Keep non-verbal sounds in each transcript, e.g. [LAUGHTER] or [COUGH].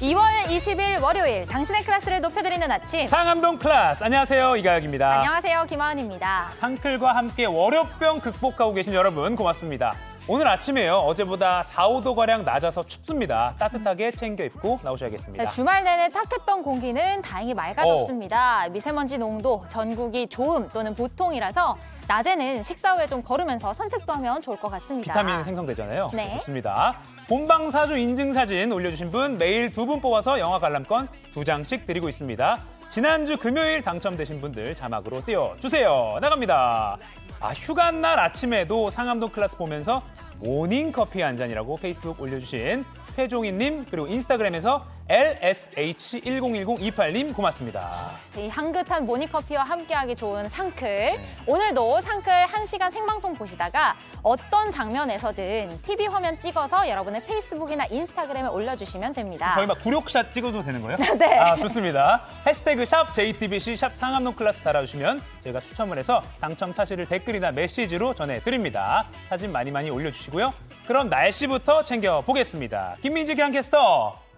2월 20일 월요일 당신의 클래스를 높여드리는 아침. 상암동 클래스 안녕하세요 이가혁입니다. 안녕하세요 김하은입니다. 상클과 함께 월요병 극복하고 계신 여러분 고맙습니다. 오늘 아침에요 어제보다 4, 5도가량 낮아서 춥습니다. 따뜻하게 챙겨 입고 나오셔야겠습니다. 네, 주말 내내 탁했던 공기는 다행히 맑아졌습니다. 미세먼지 농도 전국이 좋음 또는 보통이라서 낮에는 식사 후에 좀 걸으면서 산책도 하면 좋을 것 같습니다. 비타민 생성되잖아요. 네. 좋습니다. 본방사주 인증 사진 올려주신 분 매일 두 분 뽑아서 영화 관람권 두 장씩 드리고 있습니다. 지난주 금요일 당첨되신 분들 자막으로 띄워주세요. 나갑니다. 아 휴가 날 아침에도 상암동 클래스 보면서 모닝커피 한 잔이라고 페이스북 올려주신 최종인님 그리고 인스타그램에서 LSH101028님 고맙습니다. 이 향긋한 모닝커피와 함께하기 좋은 상클. 네. 오늘도 상클 1시간 생방송 보시다가 어떤 장면에서든 TV 화면 찍어서 여러분의 페이스북이나 인스타그램에 올려주시면 됩니다. 저희 막 구력샷 찍어도 되는 거예요? [LAUGHS] 네. 아, 좋습니다. 해시태그 샵 JTBC 샵 상암동 클래스 달아주시면 저희가 추첨을 해서 당첨 사실을 댓글이나 메시지로 전해드립니다. 사진 많이 많이 올려주시고요. 그럼 날씨부터 챙겨보겠습니다. 김민지 기상캐스터.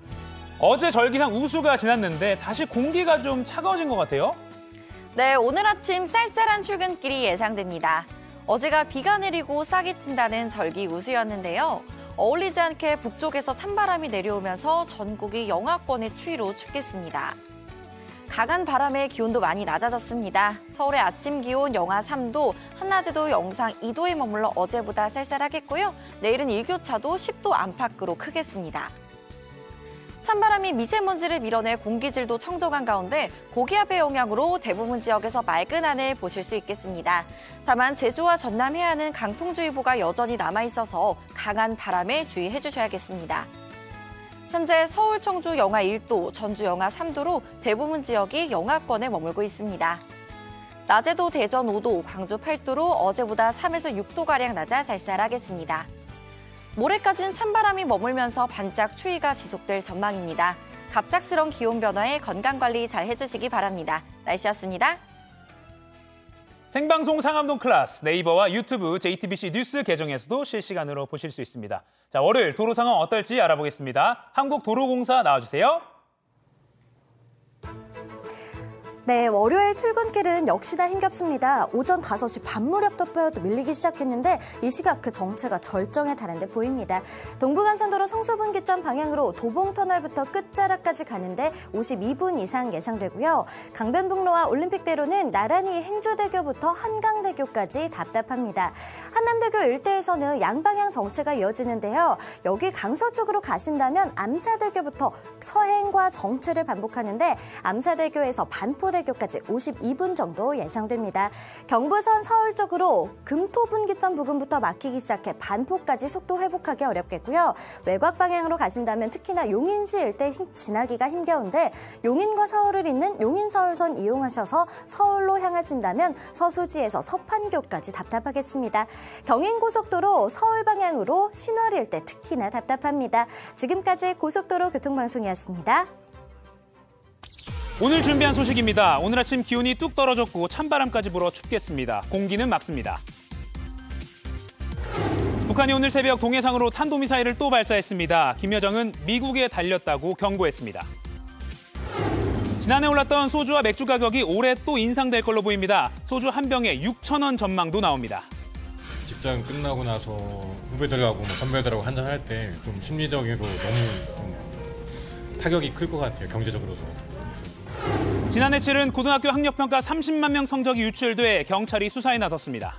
어제 절기상 우수가 지났는데 다시 공기가 좀 차가워진 것 같아요. 네, 오늘 아침 쌀쌀한 출근길이 예상됩니다. 어제가 비가 내리고 싹이 튼다는 절기 우수였는데요. 어울리지 않게 북쪽에서 찬바람이 내려오면서 전국이 영하권의 추위로 춥겠습니다. 강한 바람에 기온도 많이 낮아졌습니다. 서울의 아침 기온 영하 3도, 한낮에도 영상 2도에 머물러 어제보다 쌀쌀하겠고요. 내일은 일교차도 10도 안팎으로 크겠습니다. 찬바람이 미세먼지를 밀어내 공기질도 청정한 가운데 고기압의 영향으로 대부분 지역에서 맑은 하늘 보실 수 있겠습니다. 다만 제주와 전남 해안은 강풍주의보가 여전히 남아 있어서 강한 바람에 주의해 주셔야겠습니다. 현재 서울, 청주 영하 1도, 전주 영하 3도로 대부분 지역이 영하권에 머물고 있습니다. 낮에도 대전 5도, 광주 8도로 어제보다 3에서 6도가량 낮아 쌀쌀하겠습니다. 모레까지는 찬바람이 머물면서 반짝 추위가 지속될 전망입니다. 갑작스런 기온 변화에 건강관리 잘 해주시기 바랍니다. 날씨였습니다. 생방송 상암동 클래스 네이버와 유튜브 JTBC 뉴스 계정에서도 실시간으로 보실 수 있습니다. 자, 월요일 도로 상황 어떨지 알아보겠습니다. 한국도로공사 나와주세요. 네, 월요일 출근길은 역시나 힘겹습니다. 오전 5시 반 무렵부터 밀리기 시작했는데 이 시각 그 정체가 절정에 달한 데 보입니다. 동부간선도로 성수분기점 방향으로 도봉터널부터 끝자락까지 가는데 52분 이상 예상되고요. 강변북로와 올림픽대로는 나란히 행주대교부터 한강대교까지 답답합니다. 한남대교 일대에서는 양방향 정체가 이어지는데요. 여기 강서 쪽으로 가신다면 암사대교부터 서행과 정체를 반복하는데 암사대교에서 반포 대교까지 52분 정도 예상됩니다. 경부선 서울 쪽으로 금토분기점 부근부터 막히기 시작해 반포까지 속도 회복하기 어렵겠고요. 외곽 방향으로 가신다면 특히나 용인시 일대 지나기가 힘겨운데 용인과 서울을 잇는 용인서울선 이용하셔서 서울로 향하신다면 서수지에서 서판교까지 답답하겠습니다. 경인고속도로 서울 방향으로 신월 일대 특히나 답답합니다. 지금까지 고속도로 교통방송이었습니다. 오늘 준비한 소식입니다. 오늘 아침 기온이 뚝 떨어졌고 찬바람까지 불어 춥겠습니다. 공기는 맑습니다. 북한이 오늘 새벽 동해상으로 탄도미사일을 또 발사했습니다. 김여정은 미국에 달렸다고 경고했습니다. 지난해 올랐던 소주와 맥주 가격이 올해 또 인상될 걸로 보입니다. 소주 한 병에 6천 원 전망도 나옵니다. 직장 끝나고 나서 후배들하고 뭐 선배들하고 한잔할 때 좀 심리적으로 너무 좀 타격이 클 것 같아요. 경제적으로도. 지난해 치른 고등학교 학력평가 30만 명 성적이 유출돼 경찰이 수사에 나섰습니다.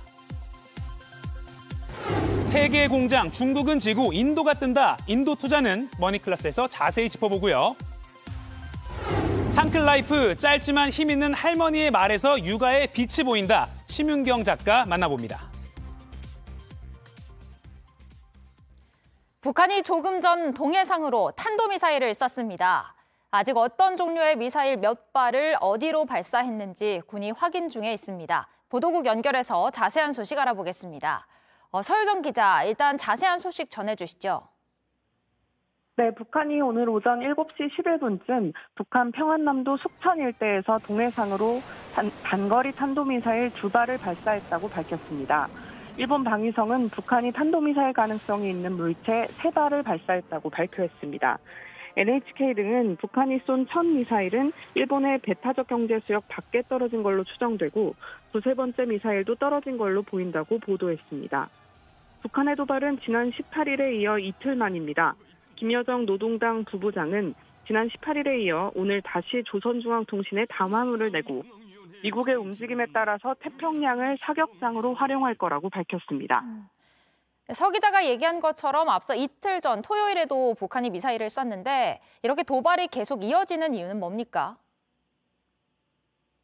세계 공장 중국은 지고 인도가 뜬다. 인도 투자는 머니클래스에서 자세히 짚어보고요. 상클라이프 짧지만 힘 있는 할머니의 말에서 육아에 빛이 보인다. 심윤경 작가 만나봅니다. 북한이 조금 전 동해상으로 탄도미사일을 쐈습니다. 아직 어떤 종류의 미사일 몇 발을 어디로 발사했는지 군이 확인 중에 있습니다. 보도국 연결해서 자세한 소식 알아보겠습니다. 어, 서유정 기자, 일단 자세한 소식 전해주시죠. 네, 북한이 오늘 오전 7시 11분쯤 북한 평안남도 숙천 일대에서 동해상으로 단, 단거리 탄도미사일 두 발을 발사했다고 밝혔습니다. 일본 방위성은 북한이 탄도미사일 가능성이 있는 물체 세 발을 발사했다고 발표했습니다. NHK 등은 북한이 쏜 첫 미사일은 일본의 배타적 경제 수역 밖에 떨어진 걸로 추정되고 두세 번째 미사일도 떨어진 걸로 보인다고 보도했습니다. 북한의 도발은 지난 18일에 이어 이틀 만입니다. 김여정 노동당 부부장은 지난 18일에 이어 오늘 다시 조선중앙통신에 담화문을 내고 미국의 움직임에 따라서 태평양을 사격장으로 활용할 거라고 밝혔습니다. 서 기자가 얘기한 것처럼 앞서 이틀 전 토요일에도 북한이 미사일을 쐈는데 이렇게 도발이 계속 이어지는 이유는 뭡니까?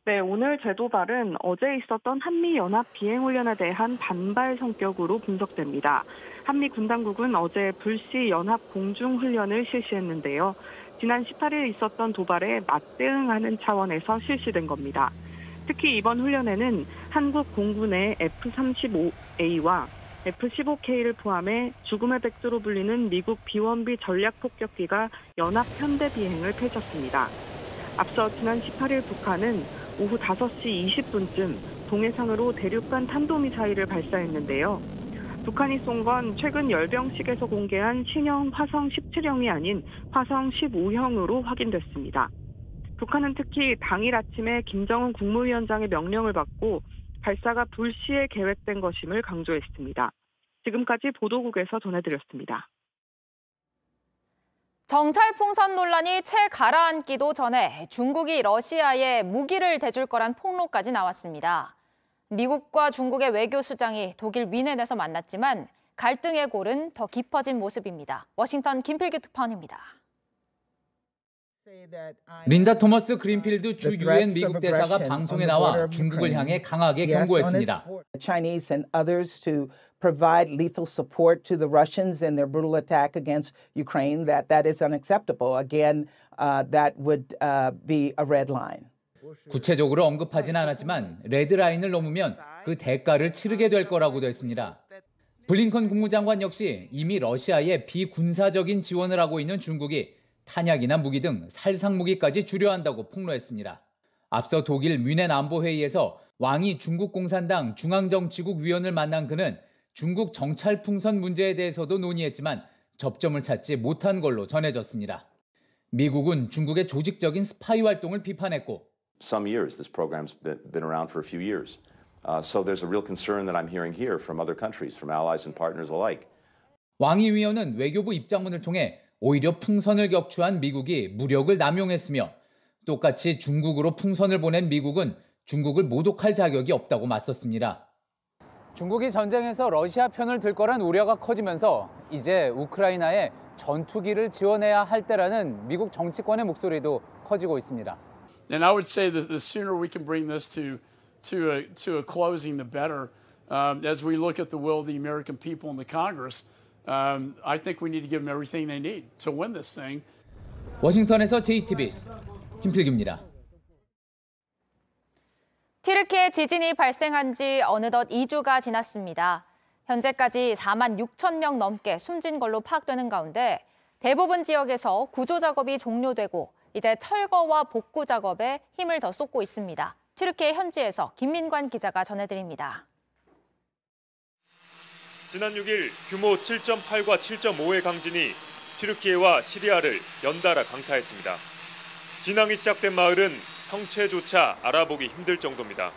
네, 오늘 재도발은 어제 있었던 한미연합 비행훈련에 대한 반발 성격으로 분석됩니다. 한미 군당국은 어제 불시 연합 공중훈련을 실시했는데요. 지난 18일 있었던 도발에 맞대응하는 차원에서 실시된 겁니다. 특히 이번 훈련에는 한국 공군의 F-35A와 F-15K를 포함해 죽음의 백두로 불리는 미국 비원비 전략폭격기가 연합 편대 비행을 펼쳤습니다. 앞서 지난 18일 북한은 오후 5시 20분쯤 동해상으로 대륙간 탄도미사일을 발사했는데요. 북한이 쏜 건 최근 열병식에서 공개한 신형 화성 17형이 아닌 화성 15형으로 확인됐습니다. 북한은 특히 당일 아침에 김정은 국무위원장의 명령을 받고 발사가 불시에 계획된 것임을 강조했습니다. 지금까지 보도국에서 전해드렸습니다. 정찰 풍선 논란이 채 가라앉기도 전에 중국이 러시아에 무기를 대줄 거란 폭로까지 나왔습니다. 미국과 중국의 외교수장이 독일 뮌헨에서 만났지만 갈등의 골은 더 깊어진 모습입니다. 워싱턴 김필규 특파원입니다. 린다 토머스 그린필드 주 유엔 미국 대사가 방송에 나와 중국을 향해 강하게 경고했습니다. Chinese and others to provide lethal support to the Russians in their brutal attack against Ukraine. That that is unacceptable. Again, uh, that would uh, be a red line. 구체적으로 언급하진 않았지만 레드 라인을 넘으면 그 대가를 치르게 될 거라고도 했습니다. 블링컨 국무장관 역시 이미 러시아에 비군사적인 지원을 하고 있는 중국이 탄약이나 무기 등 살상 무기까지 주려한다고 폭로했습니다. 앞서 독일 뮌헨 안보회의에서 왕이 중국 공산당 중앙정치국 위원을 만난 그는 중국 정찰 풍선 문제에 대해서도 논의했지만 접점을 찾지 못한 걸로 전해졌습니다. 미국은 중국의 조직적인 스파이 활동을 비판했고 some years. This program's been, around for a few years. Uh, so there's a real concern that I'm hearing here from other countries, from allies and partners alike. 왕이 위원은 외교부 입장문을 통해 오히려 풍선을 격추한 미국이 무력을 남용했으며 똑같이 중국으로 풍선을 보낸 미국은 중국을 모독할 자격이 없다고 맞섰습니다. 중국이 전쟁에서 러시아 편을 들 거란 우려가 커지면서 이제 우크라이나에 전투기를 지원해야 할 때라는 미국 정치권의 목소리도 커지고 있습니다. And I would say that the sooner we can bring this to to a to a closing, the better. Um, as we look at the will of the American people and the Congress, um, I think we need to give them everything they need to win this thing. 워싱턴에서 JTBC 김필규입니다. 튀르키예 지진이 발생한 지 어느덧 2주가 지났습니다. 현재까지 4만 6천 명 넘게 숨진 걸로 파악되는 가운데 대부분 지역에서 구조 작업이 종료되고 이제 철거와 복구 작업에 힘을 더 쏟고 있습니다. 튀르키예 현지에서 김민관 기자가 전해드립니다. 지난 6일 규모 7.8과 7.5의 강진이 튀르키예와 시리아를 연달아 강타했습니다. 진앙이 시작된 마을은 형체조차 알아보기 힘들 정도입니다.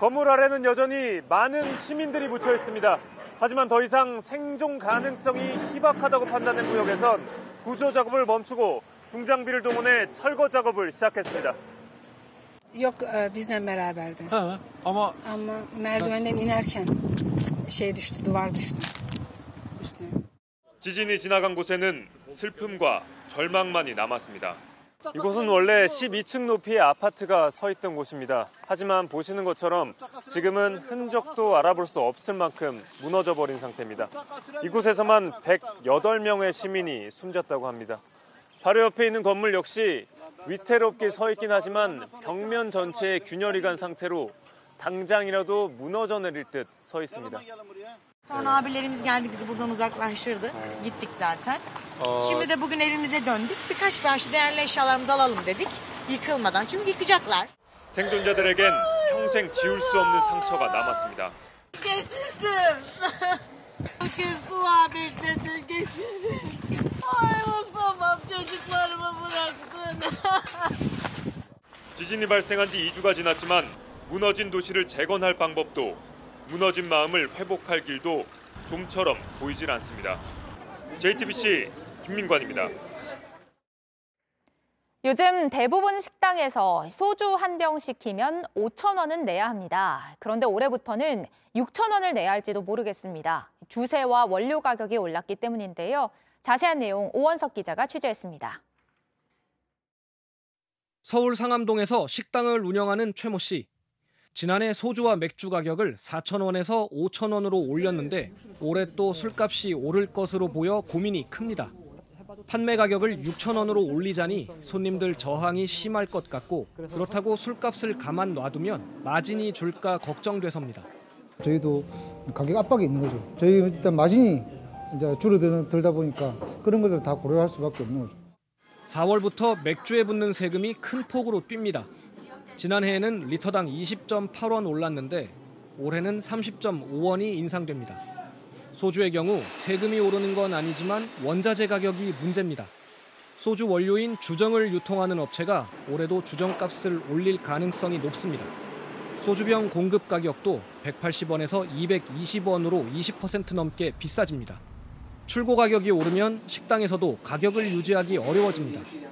건물 아래는 여전히 많은 시민들이 묻혀 있습니다. 하지만 더 이상 생존 가능성이 희박하다고 판단된 구역에선 구조 작업을 멈추고 중장비를 동원해 철거 작업을 시작했습니다. Yok bizle beraberdi. Ha, ama Ama merdivenden inerken şey düştü, duvar düştü üstüne. 지진이 지나간 곳에는 슬픔과 절망만이 남았습니다. 이곳은 원래 12층 높이의 아파트가 서 있던 곳입니다. 하지만 보시는 것처럼 지금은 흔적도 알아볼 수 없을 만큼 무너져 버린 상태입니다. 이곳에서만 108명의 시민이 숨졌다고 합니다. 바로 옆에 있는 건물 역시 위태롭게 서 있긴 ha지만 벽면 전체에 균열이 간 상태로 당장이라도 무너져 내릴 듯 서 있습니다. Sonra abilerimiz geldi bizi buradan uzaklaştırdı. Gittik zaten. Aa. Şimdi de bugün evimize döndük. Birkaç parça değerli eşyalarımızı alalım dedik. Yıkılmadan çünkü yıkacaklar. 생존자들에겐 평생 지울 수 없는 상처가 남았습니다. Getirdim. [LAUGHS] Kızdılar beni de getirdim. Ay Mustafa çocuklarımı [LAUGHS] 지진이 발생한 지 2주가 지났지만 무너진 도시를 재건할 방법도 무너진 마음을 회복할 길도 좀처럼 보이질 않습니다. JTBC 김민관입니다. 요즘 대부분 식당에서 소주 한 병 시키면 5천 원은 내야 합니다. 그런데 올해부터는 6천 원을 내야 할지도 모르겠습니다. 주세와 원료 가격이 올랐기 때문인데요. 자세한 내용 오원석 기자가 취재했습니다. 서울 상암동에서 식당을 운영하는 최모 씨. 지난해 소주와 맥주 가격을 4,000원에서 5,000원으로 올렸는데 올해 또 술값이 오를 것으로 보여 고민이 큽니다. 판매 가격을 6,000원으로 올리자니 손님들 저항이 심할 것 같고 그렇다고 술값을 가만 놔두면 마진이 줄까 걱정돼서입니다. 저희도 가격 압박이 있는 거죠. 저희 일단 마진이 이제 줄어들다 보니까 그런 것들 다 고려할 수밖에 없는 거죠. 4월부터 맥주에 붙는 세금이 큰 폭으로 뜁니다. 지난해에는 리터당 20.8원 올랐는데 올해는 30.5원이 인상됩니다. 소주의 경우 세금이 오르는 건 아니지만 원자재 가격이 문제입니다. 소주 원료인 주정을 유통하는 업체가 올해도 주정값을 올릴 가능성이 높습니다. 소주병 공급 가격도 180원에서 220원으로 20% 넘게 비싸집니다. 출고 가격이 오르면 식당에서도 가격을 유지하기 어려워집니다.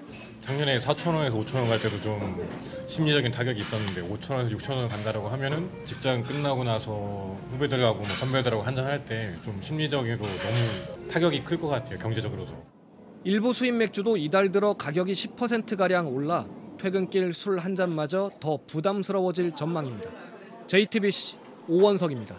작년에 4,000원에서 5,000원 갈 때도 좀 심리적인 타격이 있었는데 5,000원에서 6,000원 간다라고 하면은 직장 끝나고 나서 후배들하고 뭐 선배들하고 한잔 할 때 좀 심리적으로 너무 타격이 클 것 같아요 경제적으로도. 일부 수입 맥주도 이달 들어 가격이 10%가량 올라 퇴근길 술 한 잔마저 더 부담스러워질 전망입니다. JTBC 오원석입니다.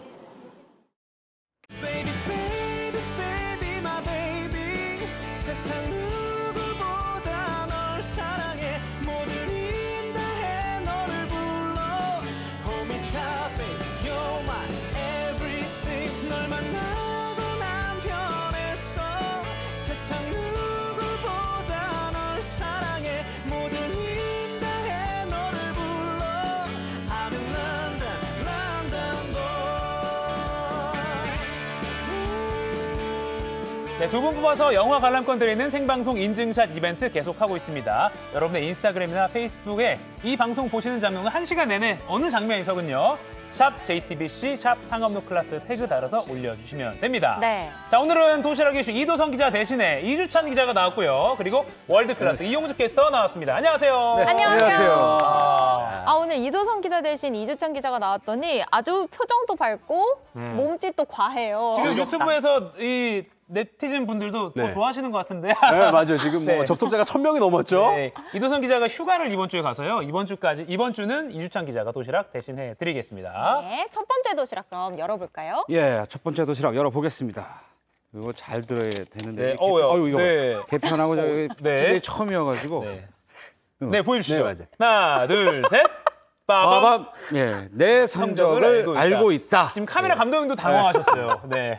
네, 두 분 뽑아서 영화 관람권 드리는 생방송 인증샷 이벤트 계속하고 있습니다. 여러분의 인스타그램이나 페이스북에 이 방송 보시는 장면은 1시간 내내 어느 장면에서군요. 샵 JTBC 샵 상암동 클래스 태그 달아서 올려주시면 됩니다. 네. 자 오늘은 도시락 이슈 이도성 기자 대신에 이주찬 기자가 나왔고요. 그리고 월드 클래스 이용주 캐스터 나왔습니다. 안녕하세요. 네, 안녕하세요. 아, 아, 오늘 이도성 기자 대신 이주찬 기자가 나왔더니 아주 표정도 밝고 음. 몸짓도 과해요. 지금 유튜브에서 이 네티즌 분들도 더 네. 좋아하시는 것 같은데. 네, 맞아요. 지금 뭐 [LAUGHS] 네. 접속자가 천 명이 넘었죠. 네, 이도성 기자가 휴가를 이번 주에 가서요. 이번 주까지 이번 주는 이주찬 기자가 도시락 대신해 드리겠습니다. 네, 첫 번째 도시락 그럼 열어볼까요? 예, 첫 번째 도시락 열어보겠습니다. 이거 잘 들어야 되는데. 네, 이렇게- 어우야. 어우, 이거 네. 개편하고 저기 네. 네. 처음이어가지고. 네, 보여주시죠. 네, 맞아요. 하나, 둘, 셋. 빠밤. 예, 내 성적을 알고 있다. 지금 카메라 예. 감독님도 당황하셨어요. 네.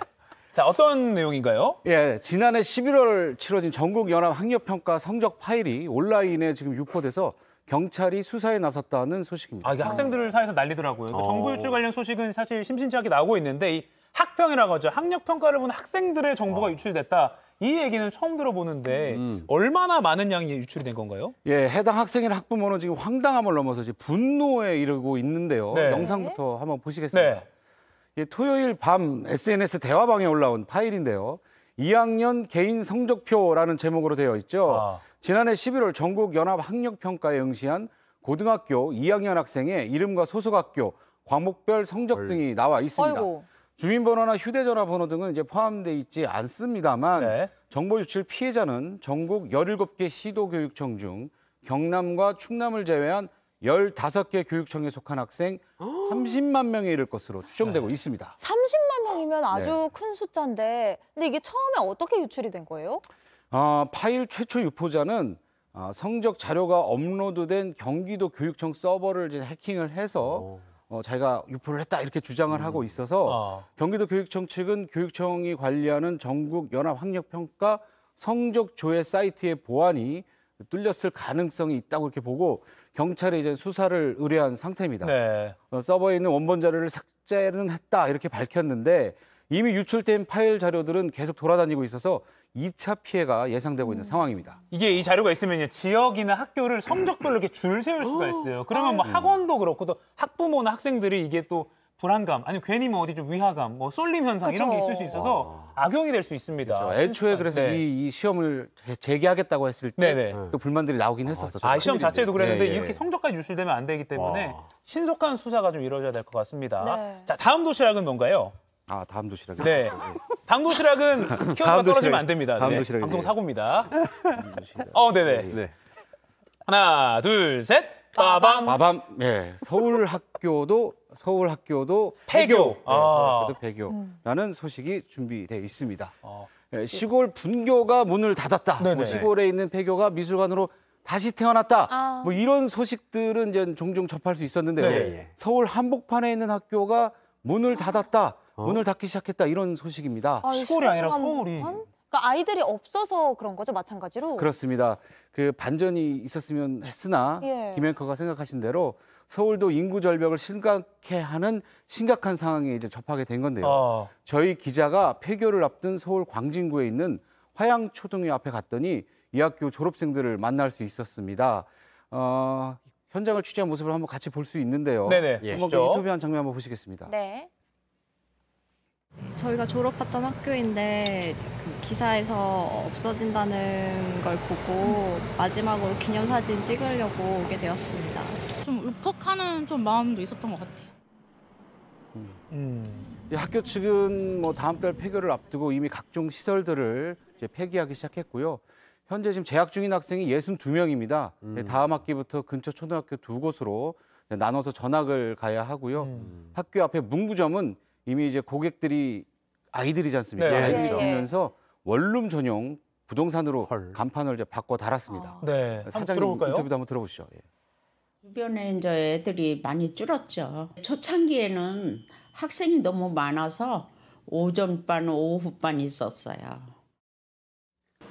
자, 어떤 내용인가요? 예, 지난해 11월 치러진 전국 연합 학력 평가 성적 파일이 온라인에 지금 유포돼서 경찰이 수사에 나섰다는 소식입니다. 아, 이게 학생들 사이에서 난리더라고요. 그 어. 정부 유출 관련 소식은 사실 심심찮게 나오고 있는데 이 학평이라고 하죠. 학력 평가를 본 학생들의 정보가 어. 유출됐다. 이 얘기는 처음 들어보는데 음. 얼마나 많은 양이 유출이 된 건가요? 예, 해당 학생이나 학부모는 지금 황당함을 넘어서 지금 분노에 이르고 있는데요. 네. 영상부터 한번 보시겠습니다. 네. 예, 토요일 밤 SNS 대화방에 올라온 파일인데요. 2학년 개인 성적표라는 제목으로 되어 있죠. 아. 지난해 11월 전국 연합 학력 평가에 응시한 고등학교 2학년 학생의 이름과 소속 학교, 과목별 성적 등이 나와 있습니다. 아이고. 주민번호나 휴대전화 번호 등은 이제 포함되어 있지 않습니다만 네. 정보 유출 피해자는 전국 17개 시도교육청 중 경남과 충남을 제외한 15개 교육청에 속한 학생 30만 명에 이를 것으로 추정되고 네. 있습니다. 30만 명이면 아주 큰 숫자인데 근데 이게 처음에 어떻게 유출이 된 거예요? 아, 파일 최초 유포자는 아, 성적 자료가 업로드된 경기도 교육청 서버를 이제 해킹을 해서 어, 자기가 유포를 했다 이렇게 주장을 하고 있어서 아. 경기도 교육청 측은 교육청이 관리하는 전국 연합 학력 평가 성적 조회 사이트의 보안이 뚫렸을 가능성이 있다고 이렇게 보고 경찰에 이제 수사를 의뢰한 상태입니다. 네. 어, 서버에 있는 원본 자료를 삭제는 했다 이렇게 밝혔는데 이미 유출된 파일 자료들은 계속 돌아다니고 있어서 2차 피해가 예상되고 있는 상황입니다. 이게 이 자료가 있으면 요 지역이나 학교를 성적별로 이렇게 줄 세울 수가 있어요. 그러면 뭐 학원도 그렇고 또 학부모나 학생들이 이게 또 불안감 아니면 괜히 뭐 어디 좀 위화감, 뭐 쏠림 현상 이런 게 그쵸. 있을 수 있어서 악용이 될 수 있습니다. 그렇죠. 애초에 그래서 네. 이, 이 시험을 재- 재개하겠다고 했을 때 네네. 그 불만들이 나오긴 했었어요. 아, 시험 자체도 그랬는데 예, 예. 이렇게 성적까지 유출되면 안 되기 때문에 와. 신속한 수사가 좀 이루어져야 될 것 같습니다. 네. 자, 다음 도시락은 뭔가요? 아, 다음 도시락이. 네. 다음 도시락은 [LAUGHS] 키워드가 다음 떨어지면 안 됩니다. 다음 네. 도시락이지. 방송 사고입니다. 어, 네네. 네. 하나, 둘, 셋. 빠밤. 마밤. 예. 서울 학교도 서울 학교도 폐교. 폐교. 예, 아. 서울 학교도 폐교라는 소식이 준비되어 있습니다. 예, 시골 분교가 문을 닫았다. 네네. 뭐 시골에 있는 폐교가 미술관으로 다시 태어났다. 아. 뭐 이런 소식들은 이제 종종 접할 수 있었는데요. 네네. 서울 한복판에 있는 학교가 문을 닫았다. 문을 닫기 시작했다. 이런 소식입니다. 아, 시골이 아니라 서울이. 그러니까 아이들이 없어서 그런 거죠, 마찬가지로. 그렇습니다. 그 반전이 있었으면 했으나 예. 김 앵커가 생각하신 대로 서울도 인구 절벽을 심각해 하는 심각한 상황에 이제 접하게 된 건데요. 어. 저희 기자가 폐교를 앞둔 서울 광진구에 있는 화양초등회 앞에 갔더니 이 학교 졸업생들을 만날 수 있었습니다. 어, 현장을 취재한 모습을 한번 같이 볼 수 있는데요. 네네. 한번 그. 인터뷰한 장면 한번 보시겠습니다. 네. 저희가 졸업했던 학교인데 그 기사에서 없어진다는 걸 보고 마지막으로 기념사진 찍으려고 오게 되었습니다. 좀 울컥하는 좀 마음도 있었던 것 같아요. 음. 이 학교 측은 뭐 다음 달 폐교를 앞두고 이미 각종 시설들을 이제 폐기하기 시작했고요. 현재 지금 재학 중인 학생이 62명입니다. 네, 다음 학기부터 근처 초등학교 두 곳으로 네, 나눠서 전학을 가야 하고요. 음. 학교 앞에 문구점은 이미 이제 고객들이 아이들이지 않습니까? 네. 아이들이 예, 예. 주면서 원룸 전용 부동산으로 간판을 이제 바꿔 달았습니다. 네. 한번 사장님? 인터뷰도 한번 들어보시죠. 예. 주변에 이제 애들이 많이 줄었죠. 초창기에는 학생이 너무 많아서 오전반, 오후반 있었어요.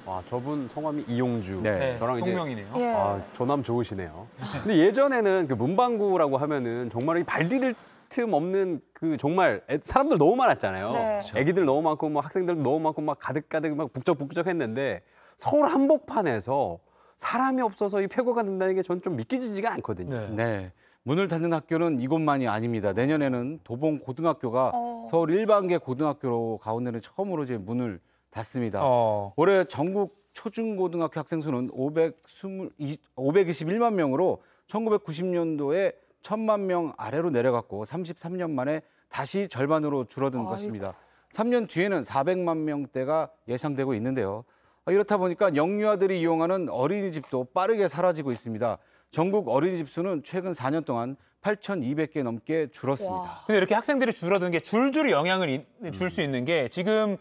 와, 저분 성함이 이용주. 네. 저랑 이제 동명이네요. 예. 아, 조남 좋으시네요. 근데 예전에는 그 문방구라고 하면은 정말 이 발디딜 틈 없는 그 정말 애- 사람들 너무 많았잖아요. 네. 애기들 너무 많고 뭐 학생들도 너무 많고 막 가득가득 막 북적북적했는데 서울 한복판에서 사람이 없어서 이 폐교가 된다는 게전좀 믿기지지가 않거든요. 네. 네. 문을 닫는 학교는 이곳만이 아닙니다. 내년에는 도봉 고등학교가 어. 서울 일반계 고등학교로 가운데는 처음으로 이제 문을 닫습니다. 어. 올해 전국 초중고등학교 학생 수는 520, 521만 명으로 1990년도에 1000만 명 아래로 내려갔고 33년 만에 다시 절반으로 줄어든 아이고. 것입니다. 3년 뒤에는 400만 명대가 예상되고 있는데요. 아, 이렇다 보니까 영유아들이 이용하는 어린이집도 빠르게 사라지고 있습니다. 전국 어린이집 수는 최근 4년 동안 8,200개 넘게 줄었습니다. 근데 이렇게 학생들이 줄어드는 게 줄줄이 영향을 줄 수 있는 게 지금